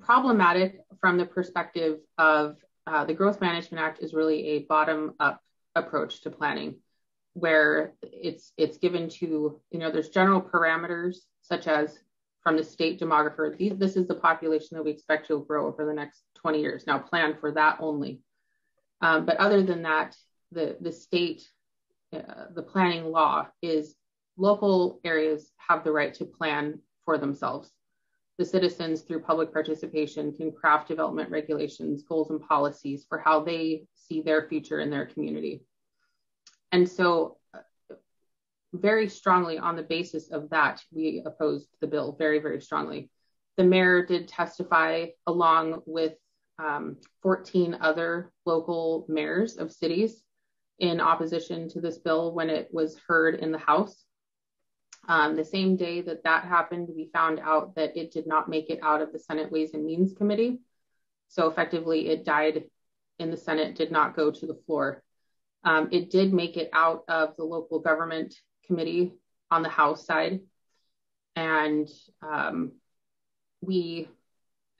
problematic from the perspective of uh, the Growth Management Act is really a bottom up approach to planning where it's it's given to you know there's general parameters such as from the state demographer. These, this is the population that we expect to grow over the next 20 years. Now plan for that only. Um, but other than that the the state uh, the planning law is local areas have the right to plan for themselves. The citizens through public participation can craft development regulations goals and policies for how they see their future in their community. And so, very strongly on the basis of that, we opposed the bill very, very strongly. The mayor did testify along with um, 14 other local mayors of cities in opposition to this bill when it was heard in the House. Um, the same day that that happened, we found out that it did not make it out of the Senate Ways and Means Committee. So effectively, it died in the Senate, did not go to the floor. Um, it did make it out of the local government committee on the House side. And um, we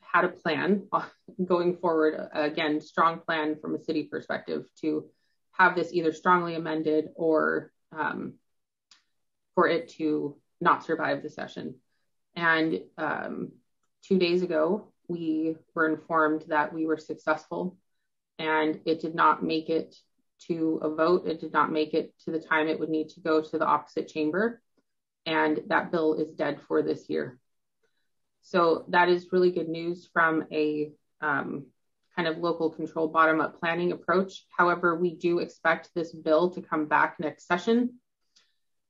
had a plan [LAUGHS] going forward, again, strong plan from a city perspective to have this either strongly amended or um, for it to not survive the session. And um, two days ago, we were informed that we were successful and it did not make it to a vote. It did not make it to the time it would need to go to the opposite chamber. And that bill is dead for this year. So that is really good news from a um, kind of local control bottom up planning approach. However, we do expect this bill to come back next session,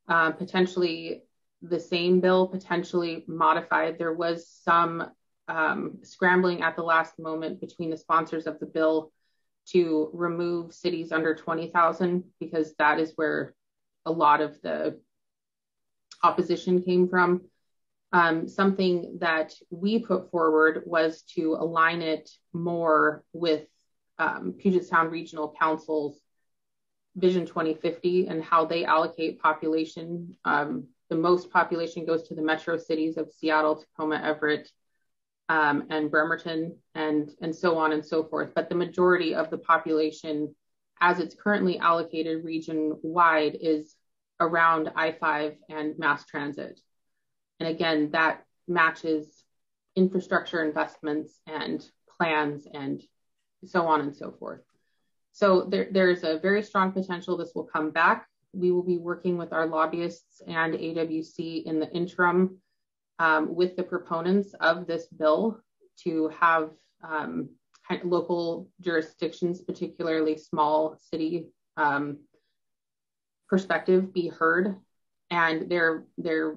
uh, potentially the same bill, potentially modified. There was some um, scrambling at the last moment between the sponsors of the bill to remove cities under 20,000 because that is where a lot of the opposition came from. Um, something that we put forward was to align it more with um, Puget Sound Regional Council's Vision 2050 and how they allocate population. Um, the most population goes to the metro cities of Seattle, Tacoma, Everett, Um, and Bremerton, and and so on and so forth. But the majority of the population, as it's currently allocated region wide, is around I-5 and mass transit. And again, that matches infrastructure investments and plans and so on and so forth. So there, there's a very strong potential this will come back. We will be working with our lobbyists and AWC in the interim um, with the proponents of this bill to have um, local jurisdictions, particularly small city um, perspective, be heard. And they're they're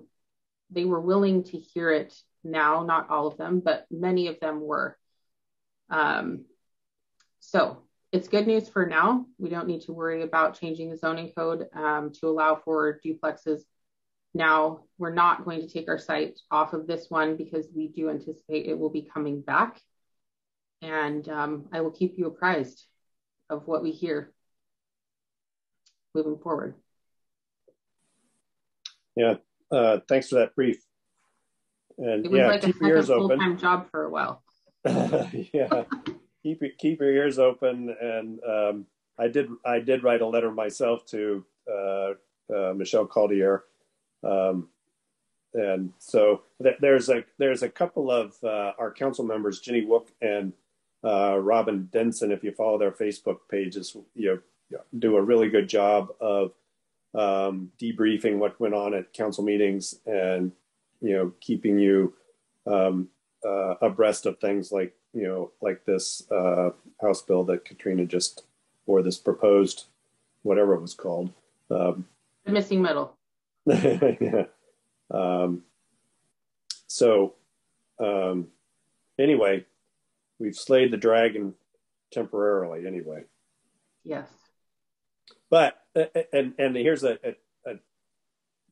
they were willing to hear it now, not all of them, but many of them were. Um, so it's good news for now. We don't need to worry about changing the zoning code um, to allow for duplexes. Now, we're not going to take our sight off of this one because we do anticipate it will be coming back. And um, I will keep you apprised of what we hear moving forward.
Yeah, uh, thanks for that brief.
And it was yeah, like keep a your ears open. Full-time job for a while. [LAUGHS]
yeah, keep keep your ears open. And um, I did I did write a letter myself to uh, uh, Michelle Caldier, um, and so th- there's a there's a couple of uh, our council members, Jeni Woock and uh, Robyn Denson. If you follow their Facebook pages, you know, do a really good job of um, debriefing what went on at council meetings and you know keeping you um, uh, abreast of things like you know like this uh, house bill that Katrina just or this proposed whatever it was called um,
the missing middle [LAUGHS]
yeah um, so um, anyway we've slayed the dragon temporarily anyway
yes
but and and here's a, a, a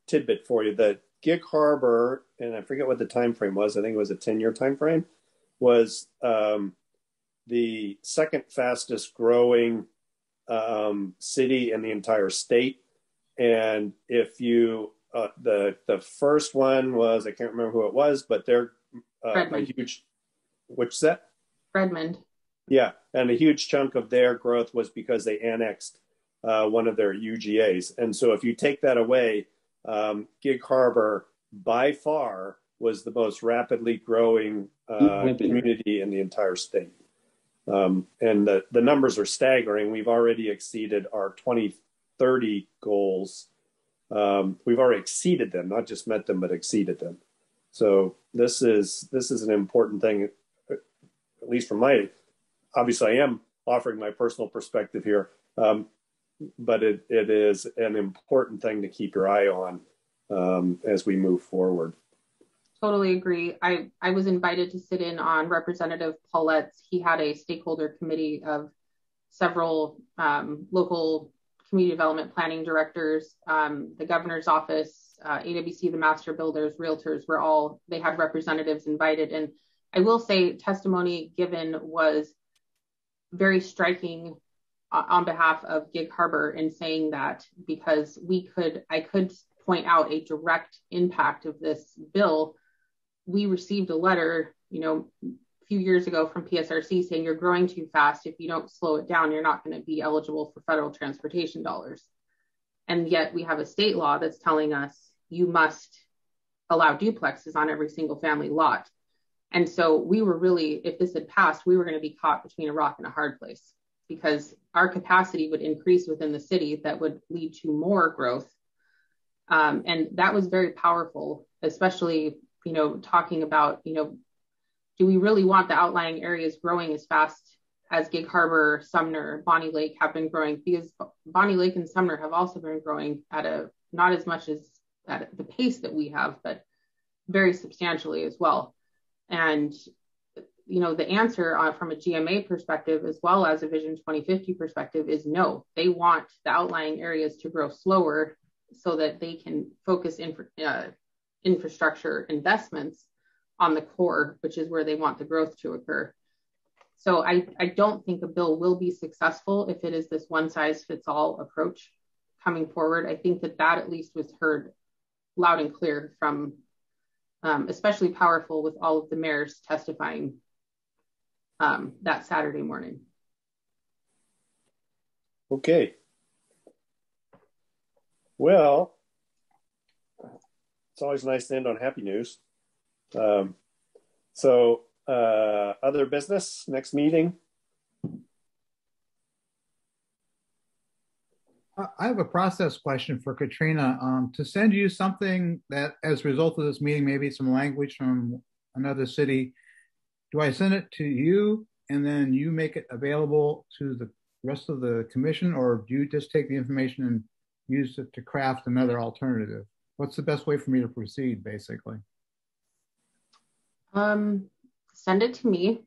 tidbit for you: the Gig Harbor, and I forget what the time frame was. I think it was a ten year time frame. Was um, the second fastest growing um, city in the entire state, and if you uh, the the first one was I can't remember who it was, but they're uh, a huge. Which set?
Redmond.
Yeah, and a huge chunk of their growth was because they annexed uh, one of their UGAs. And so if you take that away, um, Gig Harbor by far was the most rapidly growing uh, community in the entire state. Um, and the, the numbers are staggering. We've already exceeded our 2030 goals. Um, we've already exceeded them, not just met them, but exceeded them. So this is this is an important thing, at least from my. Obviously, I am offering my personal perspective here. Um, but it, it is an important thing to keep your eye on um, as we move forward.
Totally agree. I, I was invited to sit in on Representative Paulette's. He had a stakeholder committee of several um, local community development planning directors, um, the governor's office, uh, AWC, the master builders, realtors were all, they had representatives invited. And I will say testimony given was very striking on behalf of Gig Harbor in saying that because we could, I could point out a direct impact of this bill. We received a letter, you know, few years ago from PSRC saying you're growing too fast. If you don't slow it down, you're not going to be eligible for federal transportation dollars. And yet we have a state law that's telling us you must allow duplexes on every single family lot. And so we were really, if this had passed, we were going to be caught between a rock and a hard place because our capacity would increase within the city that would lead to more growth. Um, and that was very powerful, especially, you know, talking about, you know, do we really want the outlying areas growing as fast as Gig Harbor, Sumner, Bonney Lake have been growing? Because Bonney Lake and Sumner have also been growing at a not as much as at the pace that we have, but very substantially as well. And you know, the answer uh, from a GMA perspective, as well as a Vision 2050 perspective, is no. They want the outlying areas to grow slower so that they can focus uh, infrastructure investments on the core, which is where they want the growth to occur. So I, I don't think a bill will be successful if it is this one size fits all approach coming forward. I think that that at least was heard loud and clear from, um, especially powerful with all of the mayors testifying um, that Saturday morning.
Okay. Well, it's always nice to end on happy news. Um, so, uh, other business, next meeting.
I have a process question for Katrina. Um, to send you something that, as a result of this meeting, maybe some language from another city do I send it to you and then you make it available to the rest of the commission, or do you just take the information and use it to craft another alternative? What's the best way for me to proceed, basically?
Um, send it to me,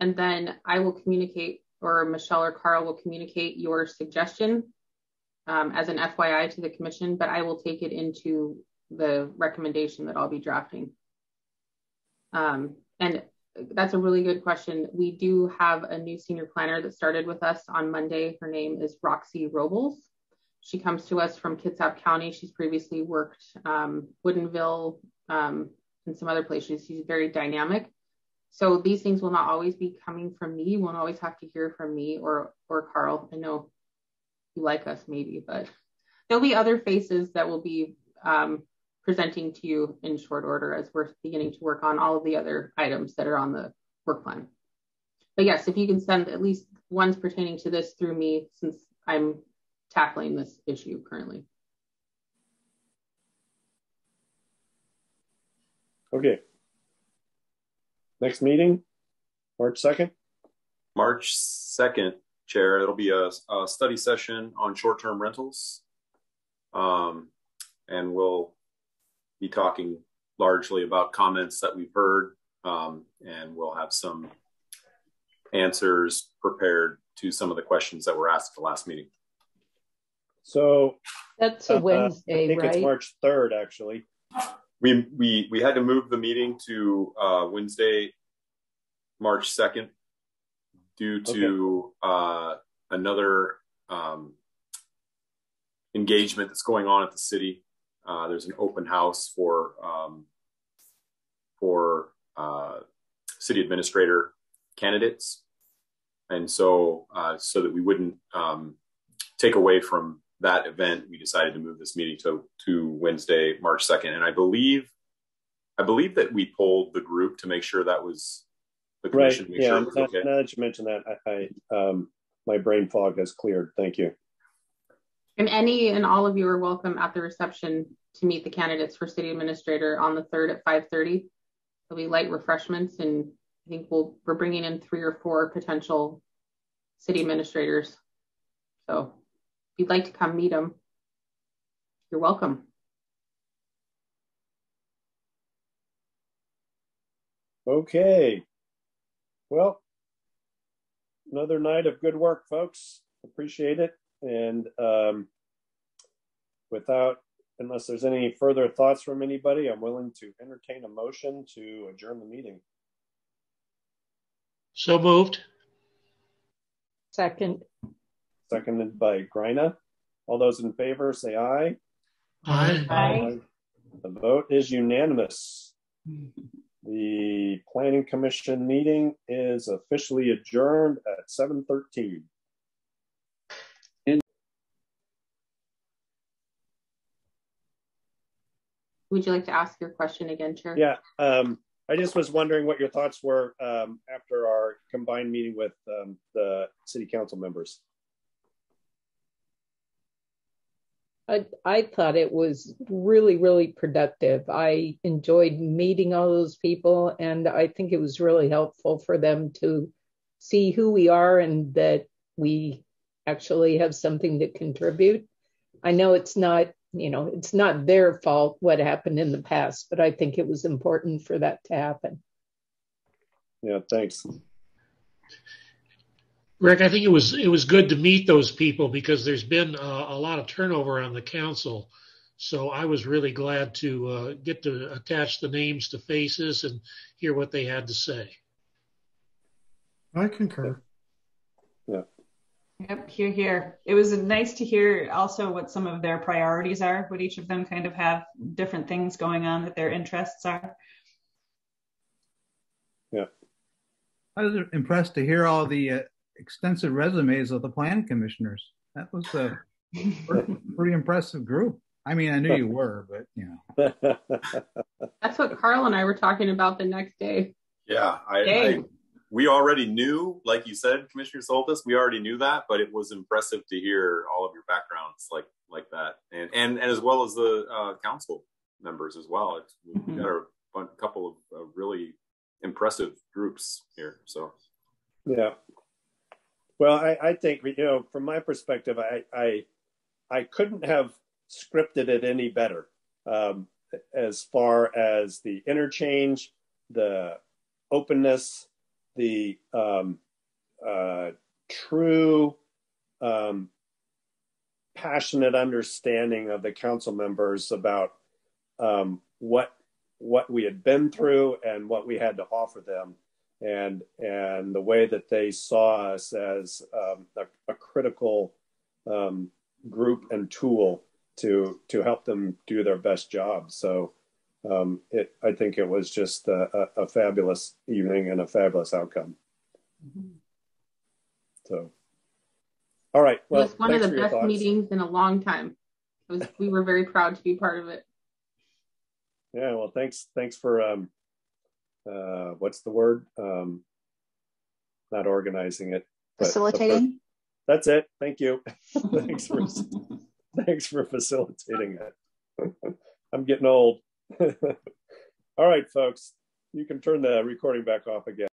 and then I will communicate or Michelle or Carl will communicate your suggestion um, as an FYI to the commission, but I will take it into the recommendation that I'll be drafting. Um, and that's a really good question. We do have a new senior planner that started with us on Monday. Her name is Roxy Robles. She comes to us from Kitsap County. She's previously worked um, Woodinville um, and some other places. He's very dynamic. So these things will not always be coming from me. You won't always have to hear from me or or Carl. I know you like us maybe, but there'll be other faces that will be um, presenting to you in short order as we're beginning to work on all of the other items that are on the work plan. But yes, if you can send at least ones pertaining to this through me, since I'm tackling this issue currently.
Okay. Next meeting, March 2nd?
March 2nd, Chair. It'll be a, a study session on short term rentals. Um, and we'll be talking largely about comments that we've heard. Um, and we'll have some answers prepared to some of the questions that were asked at the last meeting.
So
that's a Wednesday,
uh, I think
right?
it's March 3rd, actually.
We, we, we had to move the meeting to uh, Wednesday, March 2nd, due to okay. uh, another um, engagement that's going on at the city. Uh, there's an open house for um, for uh, city administrator candidates, and so uh, so that we wouldn't um, take away from that event, we decided to move this meeting to to Wednesday, March second. And I believe I believe that we polled the group to make sure that was the commission.
Right. yeah. Sure now, okay. now, that you mentioned that, I, I um, my brain fog has cleared. Thank you.
And any and all of you are welcome at the reception to meet the candidates for city administrator on the 3rd at 5.30. There'll be light refreshments and I think we'll, we're bringing in three or four potential city administrators. So if you'd like to come meet them, you're welcome.
Okay. Well, another night of good work, folks. Appreciate it. And um, without, unless there's any further thoughts from anybody, I'm willing to entertain a motion to adjourn the meeting.
So moved.
Second.
Seconded by Grina. All those in favor say aye.
Aye.
Aye.
The vote is unanimous. The Planning Commission meeting is officially adjourned at 7:13.
Would you like to ask your question again, Chair?
Yeah, um, I just was wondering what your thoughts were um, after our combined meeting with um, the city council members.
I, I thought it was really, really productive. I enjoyed meeting all those people, and I think it was really helpful for them to see who we are and that we actually have something to contribute. I know it's not you know, it's not their fault what happened in the past, but I think it was important for that to happen.
Yeah, thanks.
Rick, I think it was it was good to meet those people because there's been uh, a lot of turnover on the council. So I was really glad to uh, get to attach the names to faces and hear what they had to say.
I concur.
Yeah.
Yep, here, here. It was nice to hear also what some of their priorities are. Would each of them kind of have different things going on that their interests are?
Yeah.
I was impressed to hear all the uh, extensive resumes of the planning commissioners. That was a pretty, pretty impressive group. I mean, I knew you were, but you
know. [LAUGHS]
That's what Carl and I were talking about the next day.
Yeah, I, I we already knew, like you said, Commissioner Soltis, we already knew that, but it was impressive to hear all of your backgrounds like like that, and and, and as well as the uh, council members as well. It's, we've mm-hmm. got a, a, couple of uh, really impressive groups here. So,
yeah. Well, I, I think you know, from my perspective, I I I couldn't have scripted it any better. Um, as far as the interchange, the openness, the um, uh, true um, passionate understanding of the council members about um, what what we had been through and what we had to offer them and and the way that they saw us as um, a, a, critical um, group and tool to to help them do their best job. So um, it I think it was just a, a, fabulous evening and a fabulous outcome. Mm-hmm. So, all right.
Well, it was one of the best meetings in a long time. Was, we were very proud to be part of it.
Yeah. Well, thanks. Thanks for um, uh, what's the word? Um, not organizing it,
facilitating.
that's it. Thank you. [LAUGHS] thanks for thanks for facilitating it. I'm getting old. [LAUGHS] All right, folks, you can turn the recording back off again.